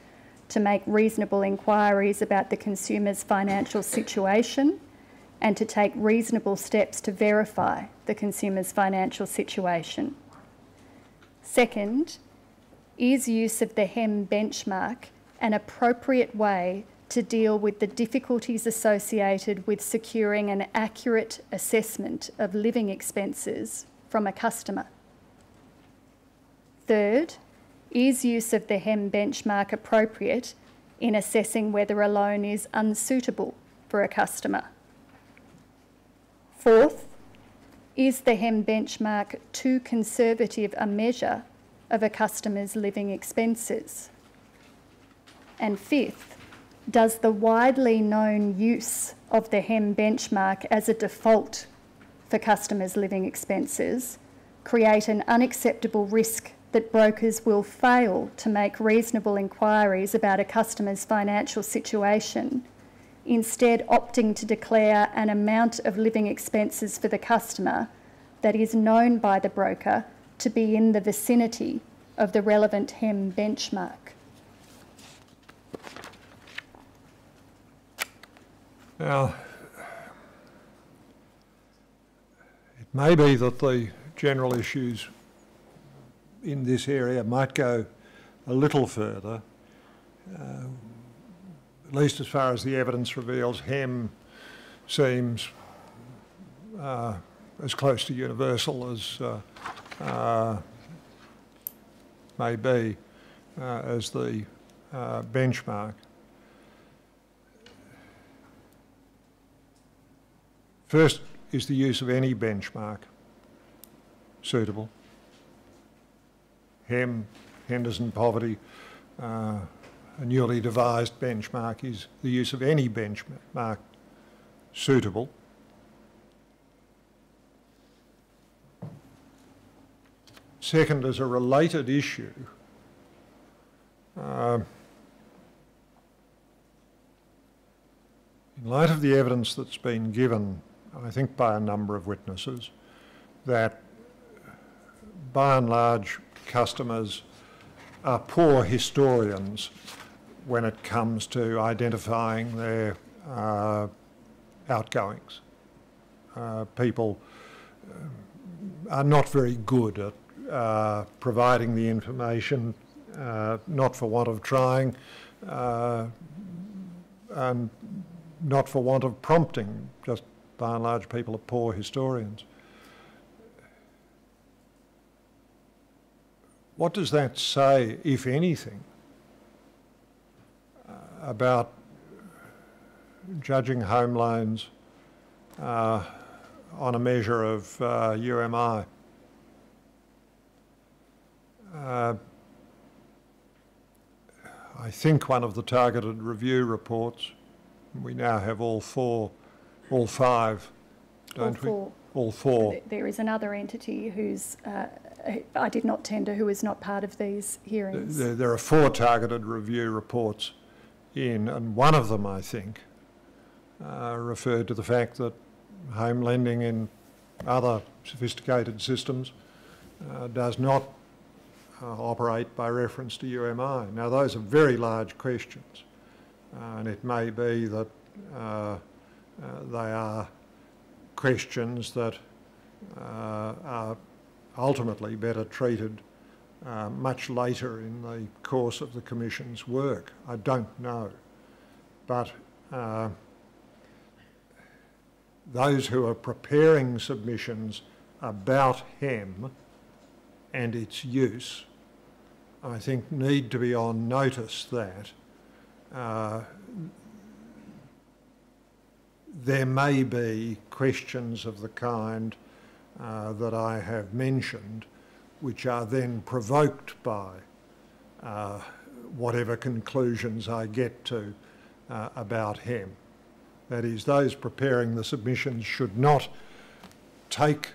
to make reasonable inquiries about the consumer's financial situation, and to take reasonable steps to verify the consumer's financial situation. Second, is use of the HEM benchmark an appropriate way to deal with the difficulties associated with securing an accurate assessment of living expenses from a customer? Third, is use of the HEM benchmark appropriate in assessing whether a loan is unsuitable for a customer? Fourth, is the HEM benchmark too conservative a measure of a customer's living expenses? And fifth, does the widely known use of the HEM benchmark as a default for customers' living expenses create an unacceptable risk that brokers will fail to make reasonable inquiries about a customer's financial situation, instead opting to declare an amount of living expenses for the customer that is known by the broker to be in the vicinity of the relevant HEM benchmark. Now, it may be that the general issues in this area might go a little further, uh, at least as far as the evidence reveals, HEM seems uh, as close to universal as uh, uh may be uh, as the uh, benchmark. First is the use of any benchmark suitable. HEM, Henderson Poverty, uh, a newly devised benchmark is the use of any benchmark suitable. Second, as a related issue, uh, in light of the evidence that's been given, I think by a number of witnesses, that by and large customers are poor historians when it comes to identifying their uh, outgoings. Uh, people uh, are not very good at uh, providing the information, uh, not for want of trying, and not for want of prompting. Just by and large, people are poor historians. What does that say, if anything, about judging home loans uh, on a measure of uh, UMI? Uh, I think one of the targeted review reports, we now have all four, all five, don't all four. we? All four. There is another entity whose uh, I did not tender, who is not part of these hearings. There, there are four targeted review reports in, and one of them, I think, uh, referred to the fact that home lending in other sophisticated systems uh, does not uh, operate by reference to UMI. Now, those are very large questions, uh, and it may be that uh, uh, they are questions that are ultimately better treated uh, much later in the course of the Commission's work. I don't know. But uh, those who are preparing submissions about HEM and its use, I think need to be on notice that uh, there may be questions of the kind uh, that I have mentioned, which are then provoked by uh, whatever conclusions I get to uh, about HEM. That is, those preparing the submissions should not take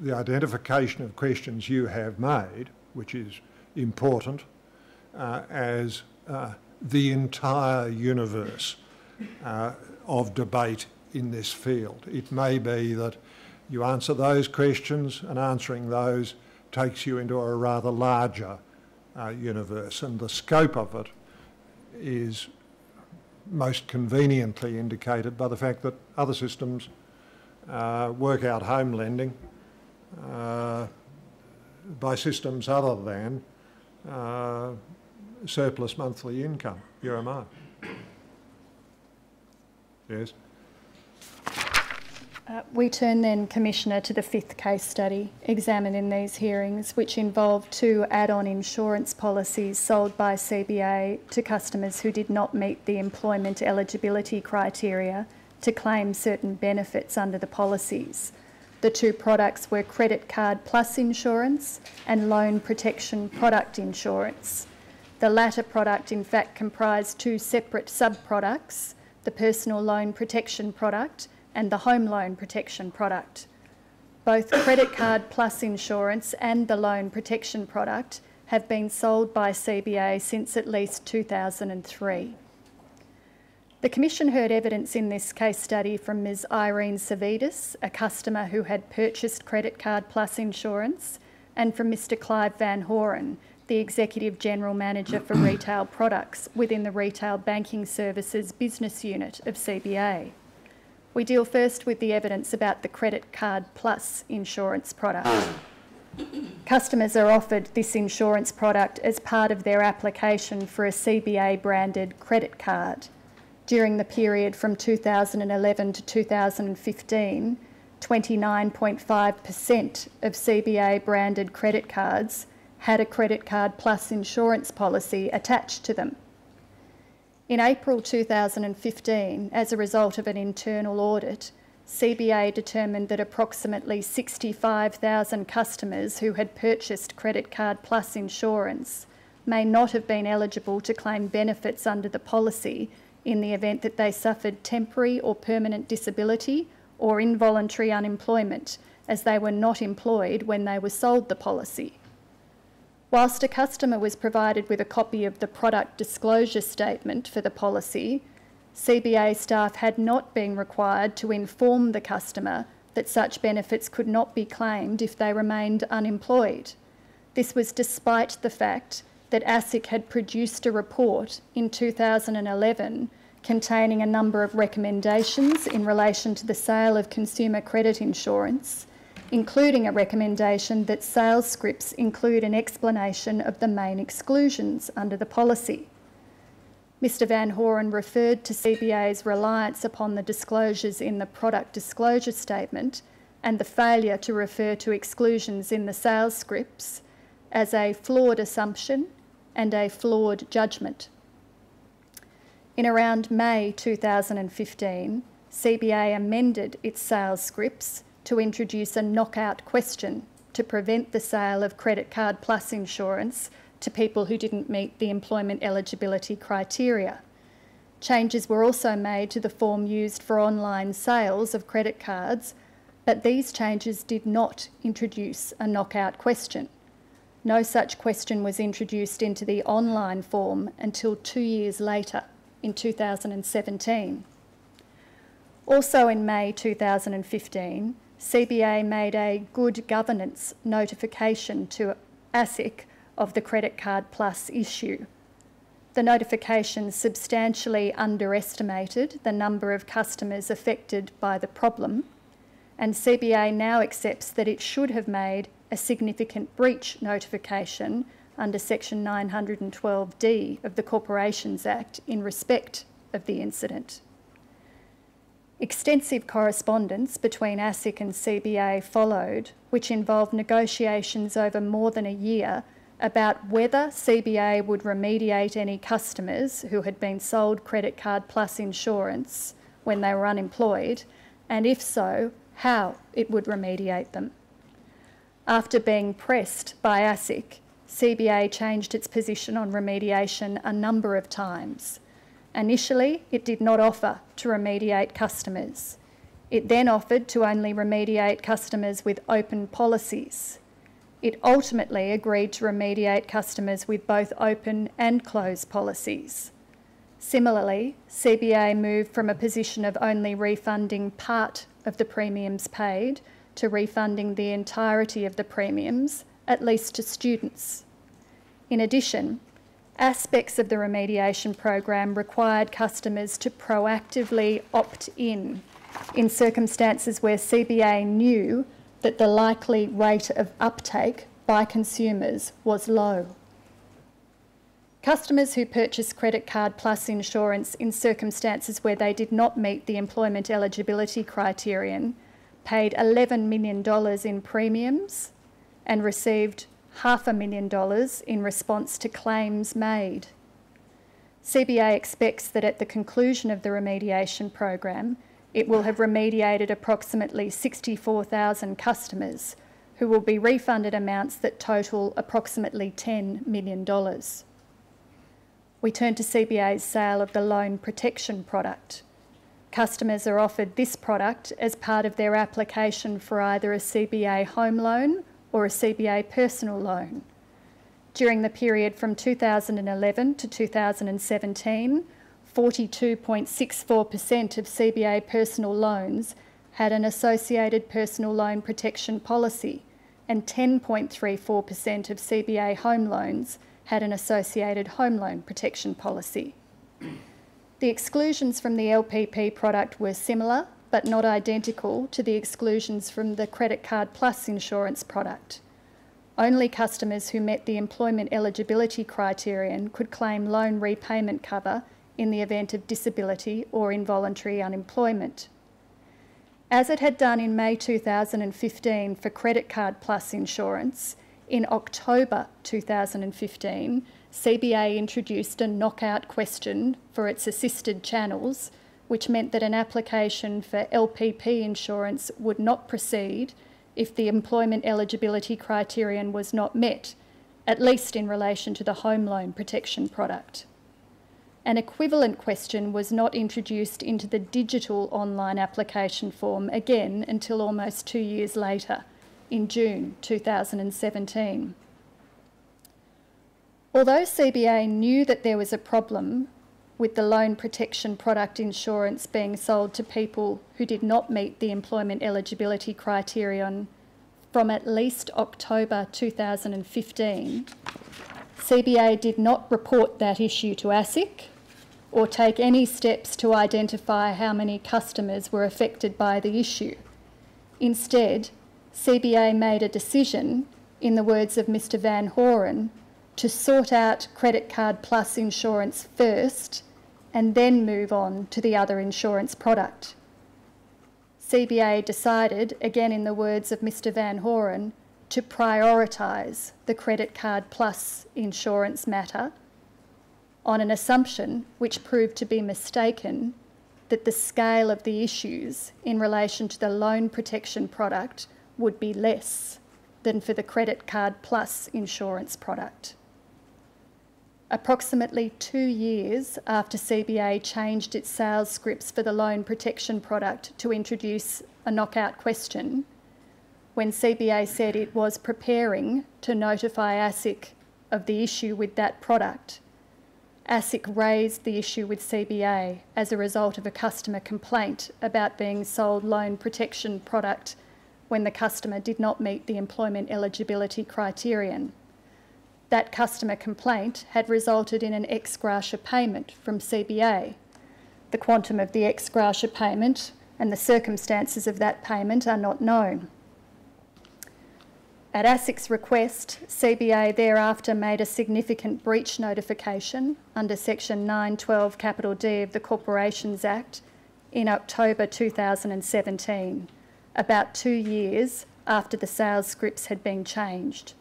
the identification of questions you have made, which is important, uh, as uh, the entire universe uh, of debate in this field. It may be that you answer those questions, and answering those takes you into a rather larger uh, universe, and the scope of it is most conveniently indicated by the fact that other systems uh, work out home lending uh, by systems other than uh, surplus monthly income, UMI. Yes? Uh, we turn then, Commissioner, to the fifth case study examined in these hearings, which involved two add on insurance policies sold by CBA to customers who did not meet the employment eligibility criteria to claim certain benefits under the policies. The two products were Credit Card Plus insurance and Loan Protection Product Insurance. The latter product, in fact, comprised two separate sub products the Personal Loan Protection Product and the Home Loan Protection Product. Both Credit Card Plus insurance and the Loan Protection Product have been sold by CBA since at least 2003. The Commission heard evidence in this case study from Ms Irene Savidis, a customer who had purchased Credit Card Plus insurance, and from Mr Clive Van Horen, the Executive General Manager for [coughs] Retail Products within the Retail Banking Services Business Unit of CBA. We deal first with the evidence about the Credit Card Plus insurance product. Customers are offered this insurance product as part of their application for a CBA branded credit card during the period from 2011 to 2015, 29.5% of CBA branded credit cards had a credit card plus insurance policy attached to them. In April 2015, as a result of an internal audit, CBA determined that approximately 65,000 customers who had purchased Credit Card Plus insurance may not have been eligible to claim benefits under the policy in the event that they suffered temporary or permanent disability or involuntary unemployment, as they were not employed when they were sold the policy. Whilst a customer was provided with a copy of the product disclosure statement for the policy, CBA staff had not been required to inform the customer that such benefits could not be claimed if they remained unemployed. This was despite the fact that ASIC had produced a report in 2011 containing a number of recommendations in relation to the sale of consumer credit insurance, including a recommendation that sales scripts include an explanation of the main exclusions under the policy. Mr Van Horen referred to CBA's reliance upon the disclosures in the product disclosure statement and the failure to refer to exclusions in the sales scripts as a flawed assumption and a flawed judgment. In around May 2015, CBA amended its sales scripts to introduce a knockout question to prevent the sale of credit card plus insurance to people who didn't meet the employment eligibility criteria. Changes were also made to the form used for online sales of credit cards, but these changes did not introduce a knockout question. No such question was introduced into the online form until two years later, in 2017. Also in May 2015, CBA made a good governance notification to ASIC of the Credit Card Plus issue. The notification substantially underestimated the number of customers affected by the problem, and CBA now accepts that it should have made a significant breach notification under Section 912D of the Corporations Act in respect of the incident. Extensive correspondence between ASIC and CBA followed, which involved negotiations over more than a year about whether CBA would remediate any customers who had been sold Credit Card Plus insurance when they were unemployed, and if so, how it would remediate them. After being pressed by ASIC, CBA changed its position on remediation a number of times. Initially, it did not offer to remediate customers. It then offered to only remediate customers with open policies. It ultimately agreed to remediate customers with both open and closed policies. Similarly, CBA moved from a position of only refunding part of the premiums paid to refunding the entirety of the premiums, at least to students. In addition, aspects of the remediation program required customers to proactively opt in in circumstances where CBA knew that the likely rate of uptake by consumers was low. Customers who purchased Credit Card Plus insurance in circumstances where they did not meet the employment eligibility criterion paid $11 million in premiums and received half a million dollars in response to claims made. CBA expects that at the conclusion of the remediation program, it will have remediated approximately 64,000 customers who will be refunded amounts that total approximately $10 million. We turn to CBA's sale of the loan protection product. Customers are offered this product as part of their application for either a CBA home loan or a CBA personal loan. During the period from 2011 to 2017, 42.64% of CBA personal loans had an associated personal loan protection policy, and 10.34% of CBA home loans had an associated home loan protection policy. The exclusions from the LPP product were similar but not identical to the exclusions from the Credit Card Plus insurance product. Only customers who met the employment eligibility criterion could claim loan repayment cover in the event of disability or involuntary unemployment. As it had done in May 2015 for Credit Card Plus insurance, in October 2015, CBA introduced a knockout question for its assisted channels, which meant that an application for LPP insurance would not proceed if the employment eligibility criterion was not met, at least in relation to the home loan protection product. An equivalent question was not introduced into the digital online application form again until almost two years later, in June 2017. Although CBA knew that there was a problem with the loan protection product insurance being sold to people who did not meet the employment eligibility criterion from at least October 2015, CBA did not report that issue to ASIC or take any steps to identify how many customers were affected by the issue. Instead, CBA made a decision, in the words of Mr Van Horen, to sort out Credit Card Plus insurance first and then move on to the other insurance product. CBA decided, again in the words of Mr Van Horen, to prioritise the Credit Card Plus insurance matter on an assumption which proved to be mistaken that the scale of the issues in relation to the loan protection product would be less than for the Credit Card Plus insurance product approximately two years after CBA changed its sales scripts for the loan protection product to introduce a knockout question, when CBA said it was preparing to notify ASIC of the issue with that product, ASIC raised the issue with CBA as a result of a customer complaint about being sold loan protection product when the customer did not meet the employment eligibility criterion that customer complaint had resulted in an ex gratia payment from CBA. The quantum of the ex gratia payment and the circumstances of that payment are not known. At ASIC's request, CBA thereafter made a significant breach notification under Section 912 capital D of the Corporations Act in October 2017, about two years after the sales scripts had been changed.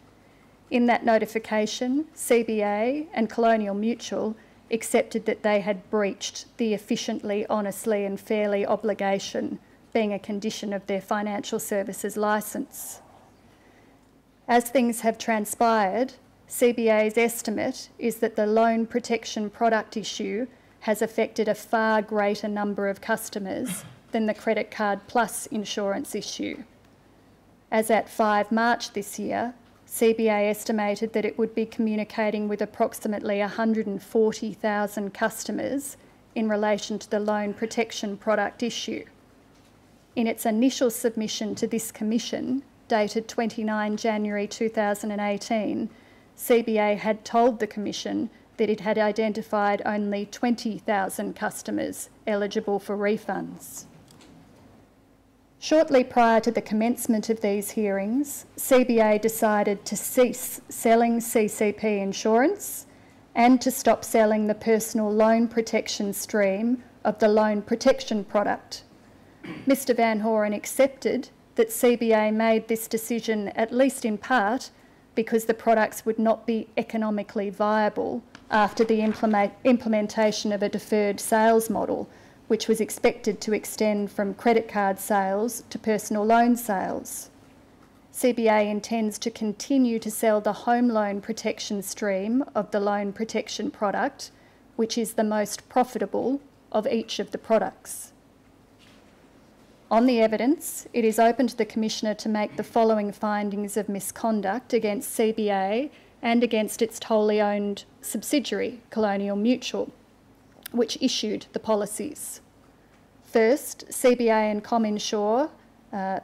In that notification, CBA and Colonial Mutual accepted that they had breached the efficiently, honestly, and fairly obligation being a condition of their financial services licence. As things have transpired, CBA's estimate is that the loan protection product issue has affected a far greater number of customers than the credit card plus insurance issue. As at 5 March this year, CBA estimated that it would be communicating with approximately 140,000 customers in relation to the loan protection product issue. In its initial submission to this commission, dated 29 January 2018, CBA had told the Commission that it had identified only 20,000 customers eligible for refunds. Shortly prior to the commencement of these hearings, CBA decided to cease selling CCP insurance and to stop selling the personal loan protection stream of the loan protection product. Mr Van Horen accepted that CBA made this decision, at least in part, because the products would not be economically viable after the implement implementation of a deferred sales model, which was expected to extend from credit card sales to personal loan sales. CBA intends to continue to sell the home loan protection stream of the loan protection product, which is the most profitable of each of the products. On the evidence, it is open to the Commissioner to make the following findings of misconduct against CBA and against its wholly owned subsidiary, Colonial Mutual, which issued the policies. First, CBA and CommInsure, uh,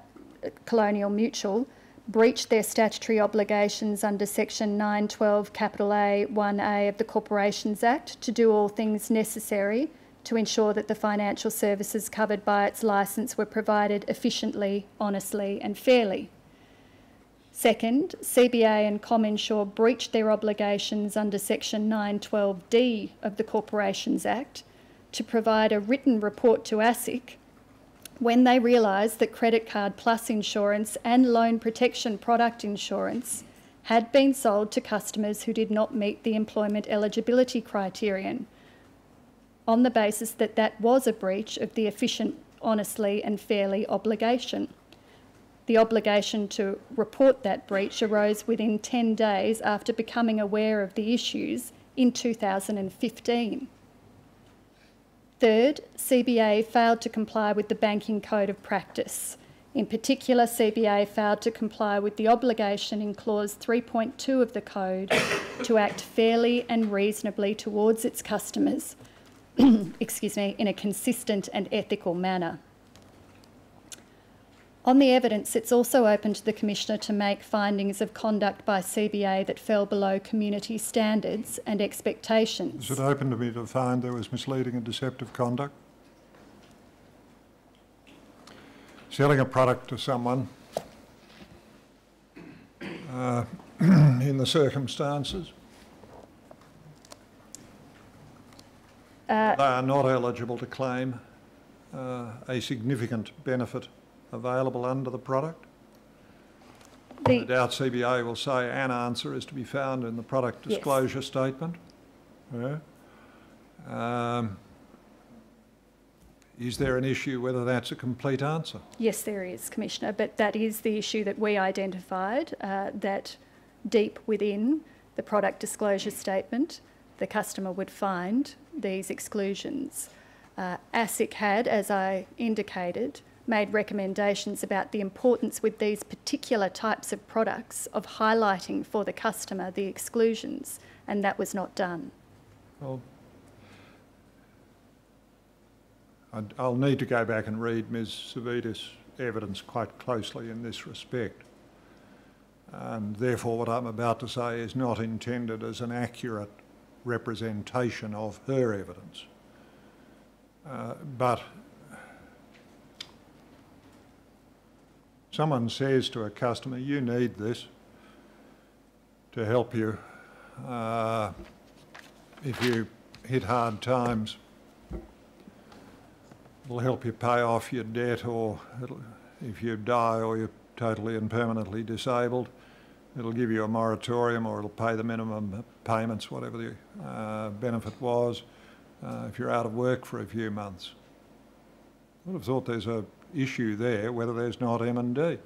Colonial Mutual, breached their statutory obligations under Section 912 capital A 1A of the Corporations Act to do all things necessary to ensure that the financial services covered by its licence were provided efficiently, honestly, and fairly. Second, CBA and CommInsure breached their obligations under Section 912D of the Corporations Act to provide a written report to ASIC when they realised that Credit Card Plus insurance and loan protection product insurance had been sold to customers who did not meet the employment eligibility criterion on the basis that that was a breach of the efficient, honestly and fairly obligation. The obligation to report that breach arose within 10 days after becoming aware of the issues in 2015. Third, CBA failed to comply with the Banking Code of Practice. In particular, CBA failed to comply with the obligation in Clause 3.2 of the Code to act fairly and reasonably towards its customers, [clears throat] excuse me, in a consistent and ethical manner. On the evidence, it's also open to the Commissioner to make findings of conduct by CBA that fell below community standards and expectations. Is it open to me to find there was misleading and deceptive conduct? Selling a product to someone uh, [clears throat] in the circumstances. Uh, they are not eligible to claim uh, a significant benefit available under the product? The, No doubt CBA will say an answer is to be found in the product Yes. disclosure statement. Yeah. Um, Is there an issue whether that's a complete answer? yes, there is, Commissioner, but that is the issue that we identified, uh, that deep within the product disclosure statement, the customer would find these exclusions. Uh, ASIC had, as I indicated, made recommendations about the importance with these particular types of products of highlighting for the customer the exclusions, and that was not done. Well, I'll need to go back and read Ms Savidis' evidence quite closely in this respect. And therefore, what I'm about to say is not intended as an accurate representation of her evidence. Uh, But someone says to a customer, you need this to help you uh, if you hit hard times. It'll help you pay off your debt or if you die or you're totally and permanently disabled, it'll give you a moratorium or it'll pay the minimum payments, whatever the uh, benefit was, uh, if you're out of work for a few months. I would have thought there's a issue there, whether there's not M&D.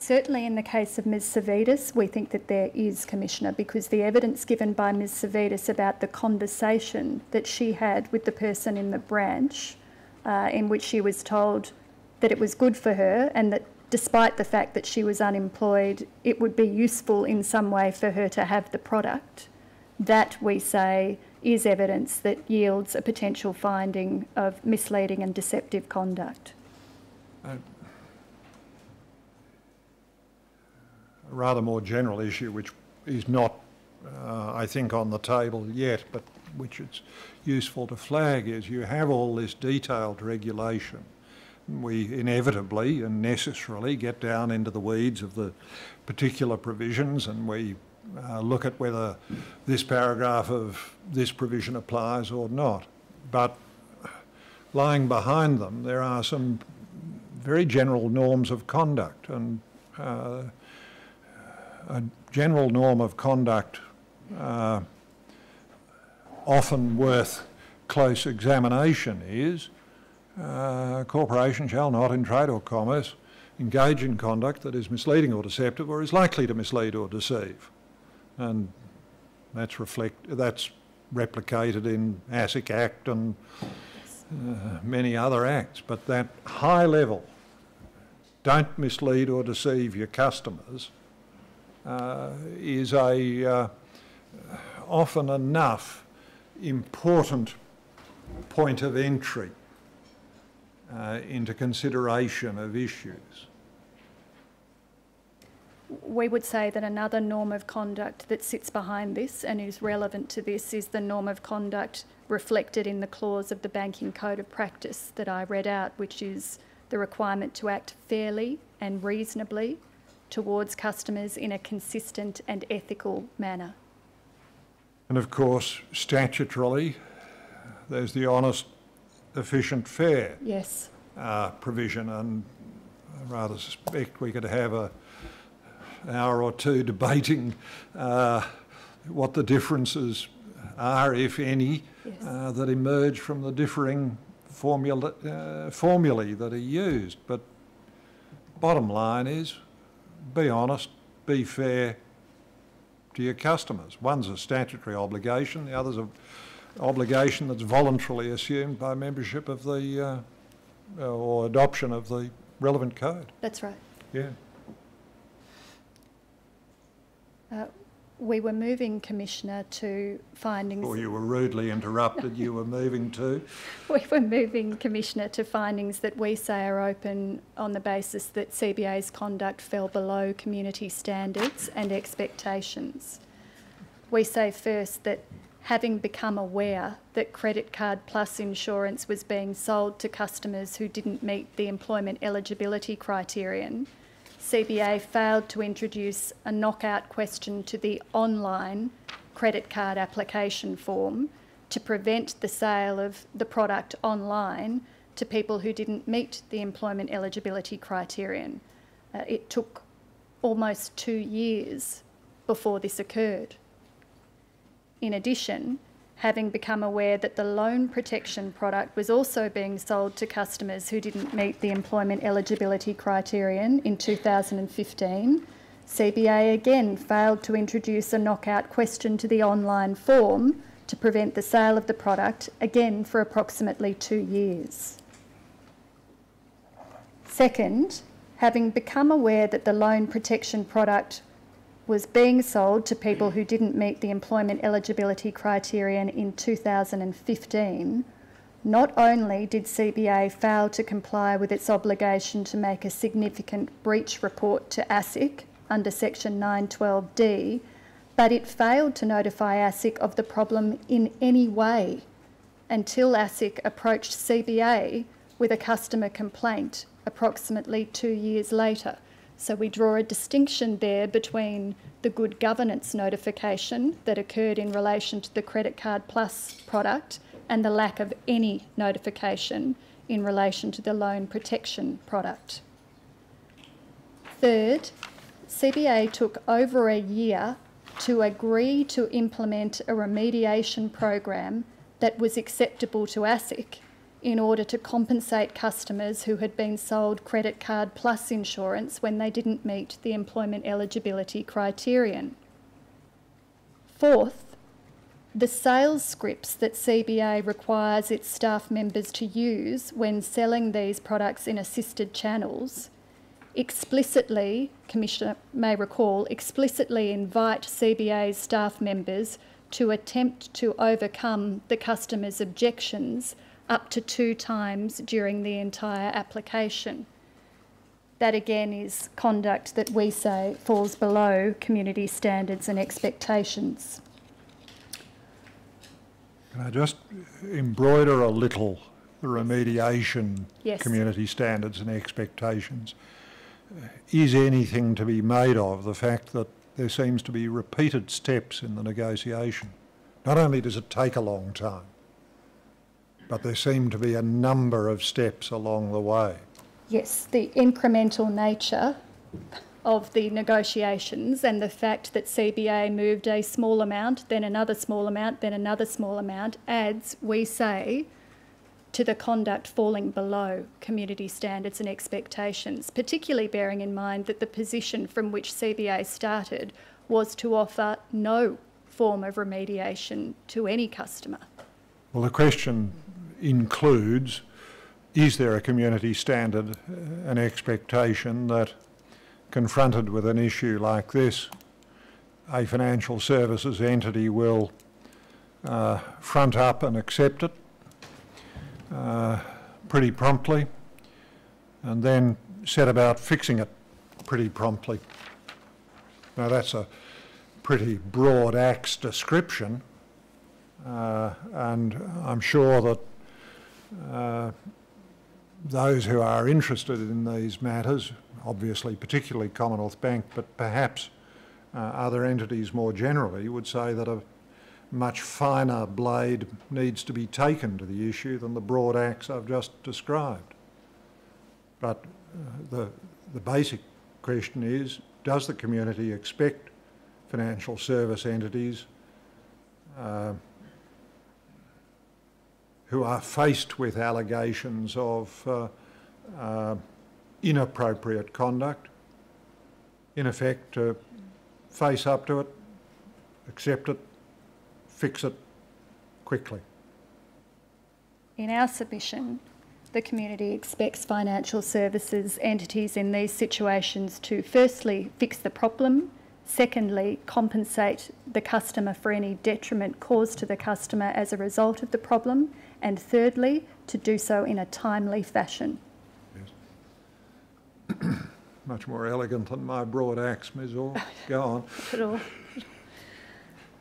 Certainly in the case of Ms Savidis, we think that there is, Commissioner, because the evidence given by Ms Savidis about the conversation that she had with the person in the branch, uh, in which she was told that it was good for her and that despite the fact that she was unemployed, it would be useful in some way for her to have the product. That, we say, is evidence that yields a potential finding of misleading and deceptive conduct. A rather more general issue, which is not, uh, I think, on the table yet, but which it's useful to flag, is you have all this detailed regulation. We inevitably and necessarily get down into the weeds of the particular provisions and we uh, look at whether this paragraph of this provision applies or not. But lying behind them, there are some very general norms of conduct. And uh, a general norm of conduct uh, often worth close examination is uh, corporation shall not in trade or commerce engage in conduct that is misleading or deceptive or is likely to mislead or deceive. And that's, reflect, that's replicated in ASIC Act and uh, many other acts. But that high level, don't mislead or deceive your customers, uh, is a uh, often enough important point of entry uh, into consideration of issues. We would say that another norm of conduct that sits behind this and is relevant to this is the norm of conduct reflected in the clause of the Banking Code of Practice that I read out, which is the requirement to act fairly and reasonably towards customers in a consistent and ethical manner. And of course, statutorily, there's the honest, efficient, fair Yes. uh, provision, and I rather suspect we could have a hour or two debating uh, what the differences are, if any, Yes. uh, that emerge from the differing formula, uh, formulae that are used. But bottom line is, be honest, be fair to your customers. One's a statutory obligation, the other's a obligation that's voluntarily assumed by membership of the, uh, or adoption of the relevant code. That's right. Yeah. Uh, we were moving, Commissioner, to findings. Or you were rudely interrupted, you were moving to. [laughs] We were moving, Commissioner, to findings that we say are open on the basis that CBA's conduct fell below community standards and expectations. We say first that having become aware that Credit Card Plus insurance was being sold to customers who didn't meet the employment eligibility criterion, CBA failed to introduce a knockout question to the online credit card application form to prevent the sale of the product online to people who didn't meet the employment eligibility criterion. Uh, it took almost two years before this occurred. In addition, having become aware that the loan protection product was also being sold to customers who didn't meet the employment eligibility criterion in 2015, CBA again failed to introduce a knockout question to the online form to prevent the sale of the product, again for approximately two years. Second, having become aware that the loan protection product was being sold to people who didn't meet the employment eligibility criterion in 2015, not only did CBA fail to comply with its obligation to make a significant breach report to ASIC under section 912D, but it failed to notify ASIC of the problem in any way until ASIC approached CBA with a customer complaint approximately two years later. So we draw a distinction there between the good governance notification that occurred in relation to the Credit Card Plus product and the lack of any notification in relation to the loan protection product. Third, CBA took over a year to agree to implement a remediation program that was acceptable to ASIC in order to compensate customers who had been sold Credit Card Plus insurance when they didn't meet the employment eligibility criterion. Fourth, the sales scripts that CBA requires its staff members to use when selling these products in assisted channels explicitly, Commissioner may recall, explicitly invite CBA's staff members to attempt to overcome the customer's objections up to two times during the entire application. That again is conduct that we say falls below community standards and expectations. Can I just embroider a little the remediation Yes. community standards and expectations? Is anything to be made of the fact that there seems to be repeated steps in the negotiation? Not only does it take a long time, but there seem to be a number of steps along the way. Yes, the incremental nature of the negotiations and the fact that CBA moved a small amount, then another small amount, then another small amount adds, we say, to the conduct falling below community standards and expectations, particularly bearing in mind that the position from which CBA started was to offer no form of remediation to any customer. Well, the question includes is there a community standard, uh, an expectation that confronted with an issue like this, a financial services entity will uh, front up and accept it uh, pretty promptly and then set about fixing it pretty promptly. Now that's a pretty broad axe description uh, and I'm sure that uh, those who are interested in these matters, obviously particularly Commonwealth Bank, but perhaps uh, other entities more generally, would say that a much finer blade needs to be taken to the issue than the broad axe I've just described. But uh, the, the basic question is, does the community expect financial service entities uh, who are faced with allegations of uh, uh, inappropriate conduct, in effect, to face up to it, accept it, fix it quickly. In our submission, the community expects financial services entities in these situations to firstly fix the problem, secondly, compensate the customer for any detriment caused to the customer as a result of the problem, and thirdly, to do so in a timely fashion. Yes. [clears throat] Much more elegant than my broad axe, Ms. Orr. [laughs] Go on. At all.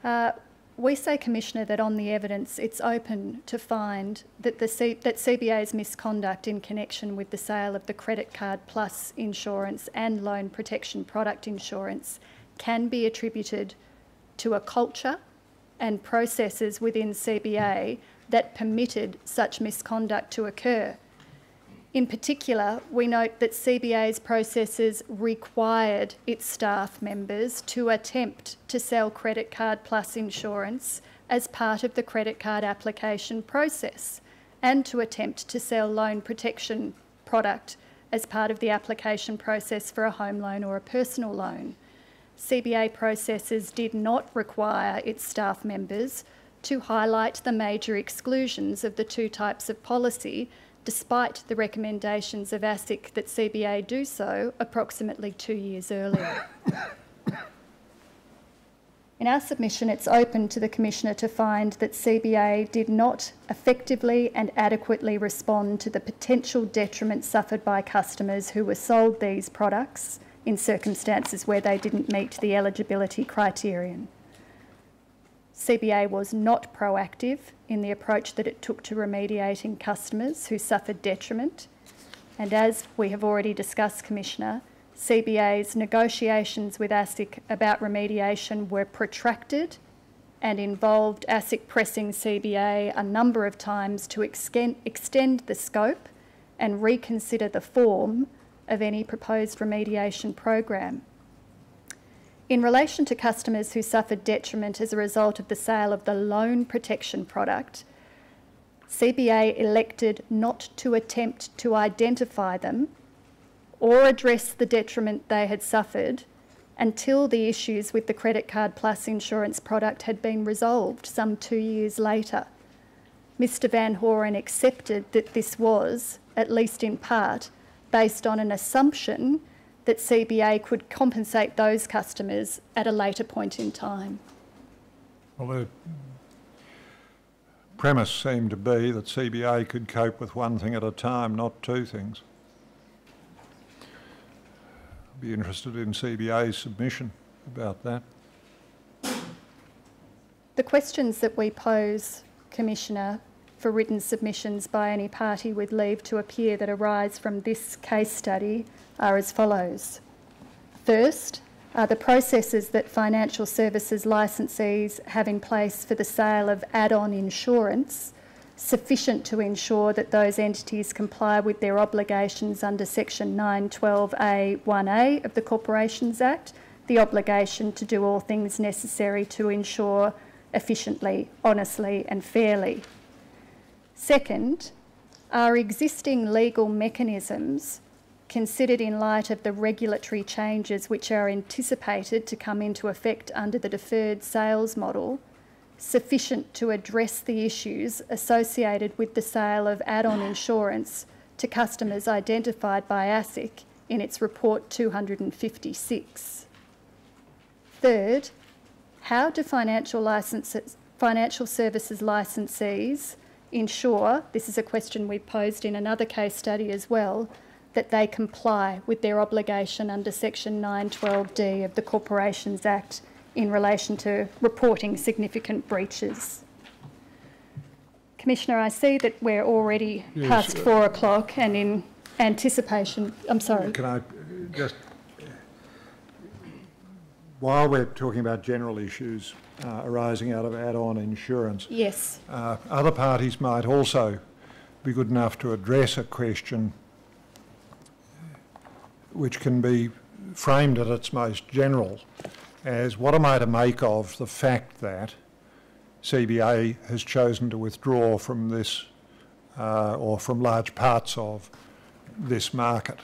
Uh, we say, Commissioner, that on the evidence it's open to find that, the C- that CBA's misconduct in connection with the sale of the credit card plus insurance and loan protection product insurance can be attributed to a culture and processes within CBA that permitted such misconduct to occur. In particular, we note that CBA's processes required its staff members to attempt to sell Credit Card Plus insurance as part of the credit card application process and to attempt to sell loan protection product as part of the application process for a home loan or a personal loan. CBA processes did not require its staff members to highlight the major exclusions of the two types of policy, despite the recommendations of ASIC that CBA do so approximately two years earlier. [laughs] In our submission, it's open to the Commissioner to find that CBA did not effectively and adequately respond to the potential detriment suffered by customers who were sold these products in circumstances where they didn't meet the eligibility criterion. CBA was not proactive in the approach that it took to remediating customers who suffered detriment. And as we have already discussed, Commissioner, CBA's negotiations with ASIC about remediation were protracted and involved ASIC pressing CBA a number of times to extend, the scope and reconsider the form of any proposed remediation program. In relation to customers who suffered detriment as a result of the sale of the loan protection product, CBA elected not to attempt to identify them or address the detriment they had suffered until the issues with the Credit Card Plus insurance product had been resolved some two years later. Mr Van Horen accepted that this was, at least in part, based on an assumption that CBA could compensate those customers at a later point in time? Well, the premise seemed to be that CBA could cope with one thing at a time, not two things. I'd be interested in CBA's submission about that. The questions that we pose, Commissioner, for written submissions by any party with leave to appear that arise from this case study are as follows. First, are the processes that financial services licensees have in place for the sale of add on insurance sufficient to ensure that those entities comply with their obligations under section 912A 1A of the Corporations Act, the obligation to do all things necessary to ensure efficiently, honestly and fairly. Second, are existing legal mechanisms considered in light of the regulatory changes which are anticipated to come into effect under the deferred sales model sufficient to address the issues associated with the sale of add-on insurance to customers identified by ASIC in its report 256. Third, how do financial licenses, financial services licensees ensure, this is a question we posed in another case study as well, that they comply with their obligation under section 912D of the Corporations Act in relation to reporting significant breaches. Commissioner, I see that we're already Yes, past uh, four o'clock and in anticipation, I'm sorry. Can I just, while we're talking about general issues uh, arising out of add-on insurance, Yes, uh, other parties might also be good enough to address a question which can be framed at its most general as what am I to make of the fact that CBA has chosen to withdraw from this uh, or from large parts of this market?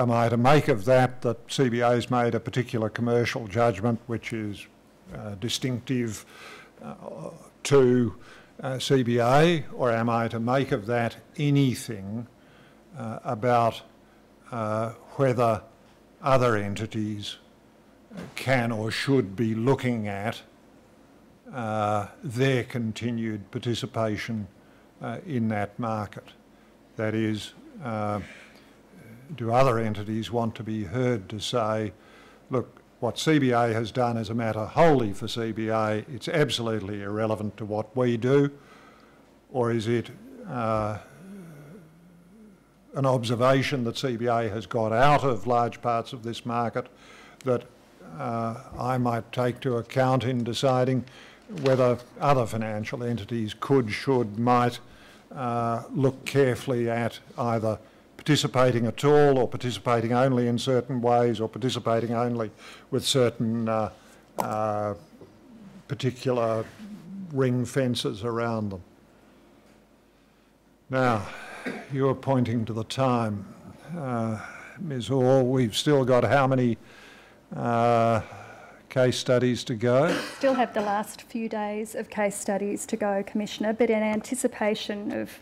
Am I to make of that that CBA has made a particular commercial judgment which is uh, distinctive uh, to uh, CBA, or am I to make of that anything uh, about uh, whether other entities can or should be looking at uh, their continued participation in that market? That is, do other entities want to be heard to say, look, what CBA has done is a matter wholly for CBA, it's absolutely irrelevant to what we do, or is it uh, an observation that CBA has got out of large parts of this market that uh, I might take to account in deciding whether other financial entities could, should, might uh, look carefully at either participating at all or participating only in certain ways or participating only with certain uh, uh, particular ring fences around them. Now, you are pointing to the time. Uh, Ms Orr, we've still got how many uh, case studies to go? still have the last few days of case studies to go, Commissioner, but in anticipation of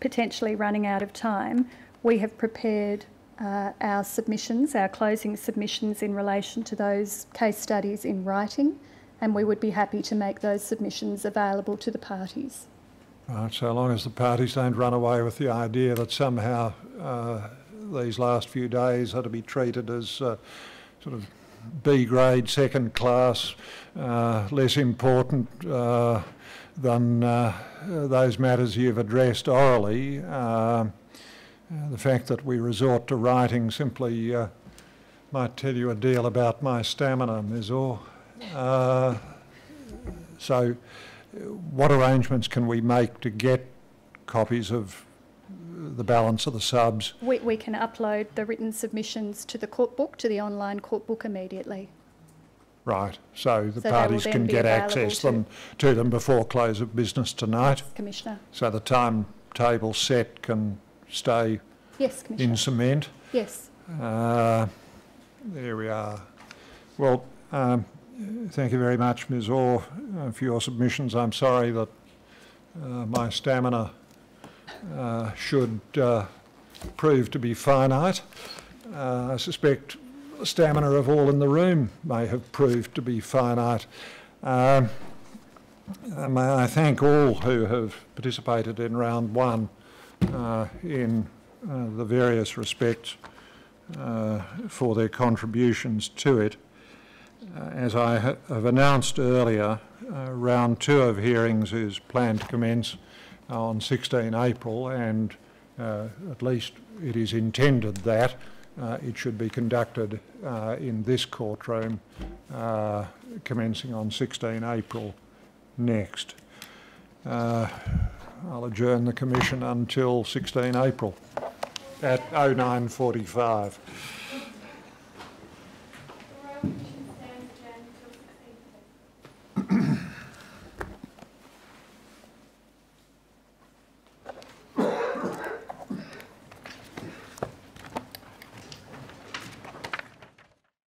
potentially running out of time, we have prepared uh, our submissions, our closing submissions in relation to those case studies in writing, and we would be happy to make those submissions available to the parties. Right, so long as the parties don't run away with the idea that somehow uh, these last few days are to be treated as uh, sort of B grade, second class, uh, less important uh, than uh, those matters you've addressed orally. Uh, the fact that we resort to writing simply uh, might tell you a deal about my stamina, Ms. Orr. Uh, so, what arrangements can we make to get copies of the balance of the subs? We, we can upload the written submissions to the court book, to the online court book immediately. Right, so the So parties can get access to- them, to them before close of business tonight, Commissioner? so the timetable set can stay Yes, in cement. Yes. Uh, There we are. Well, um, thank you very much, Ms Orr, uh, for your submissions. I'm sorry that uh, my stamina uh, should uh, prove to be finite. Uh, I suspect the stamina of all in the room may have proved to be finite. Um, May I thank all who have participated in round one in uh, the various respects uh, for their contributions to it. Uh, As I ha- have announced earlier, uh, round two of hearings is planned to commence on 16 April, and uh, at least it is intended that uh, it should be conducted uh, in this courtroom uh, commencing on 16 April next. I'll adjourn the commission until 16 April at 09.45. [clears throat]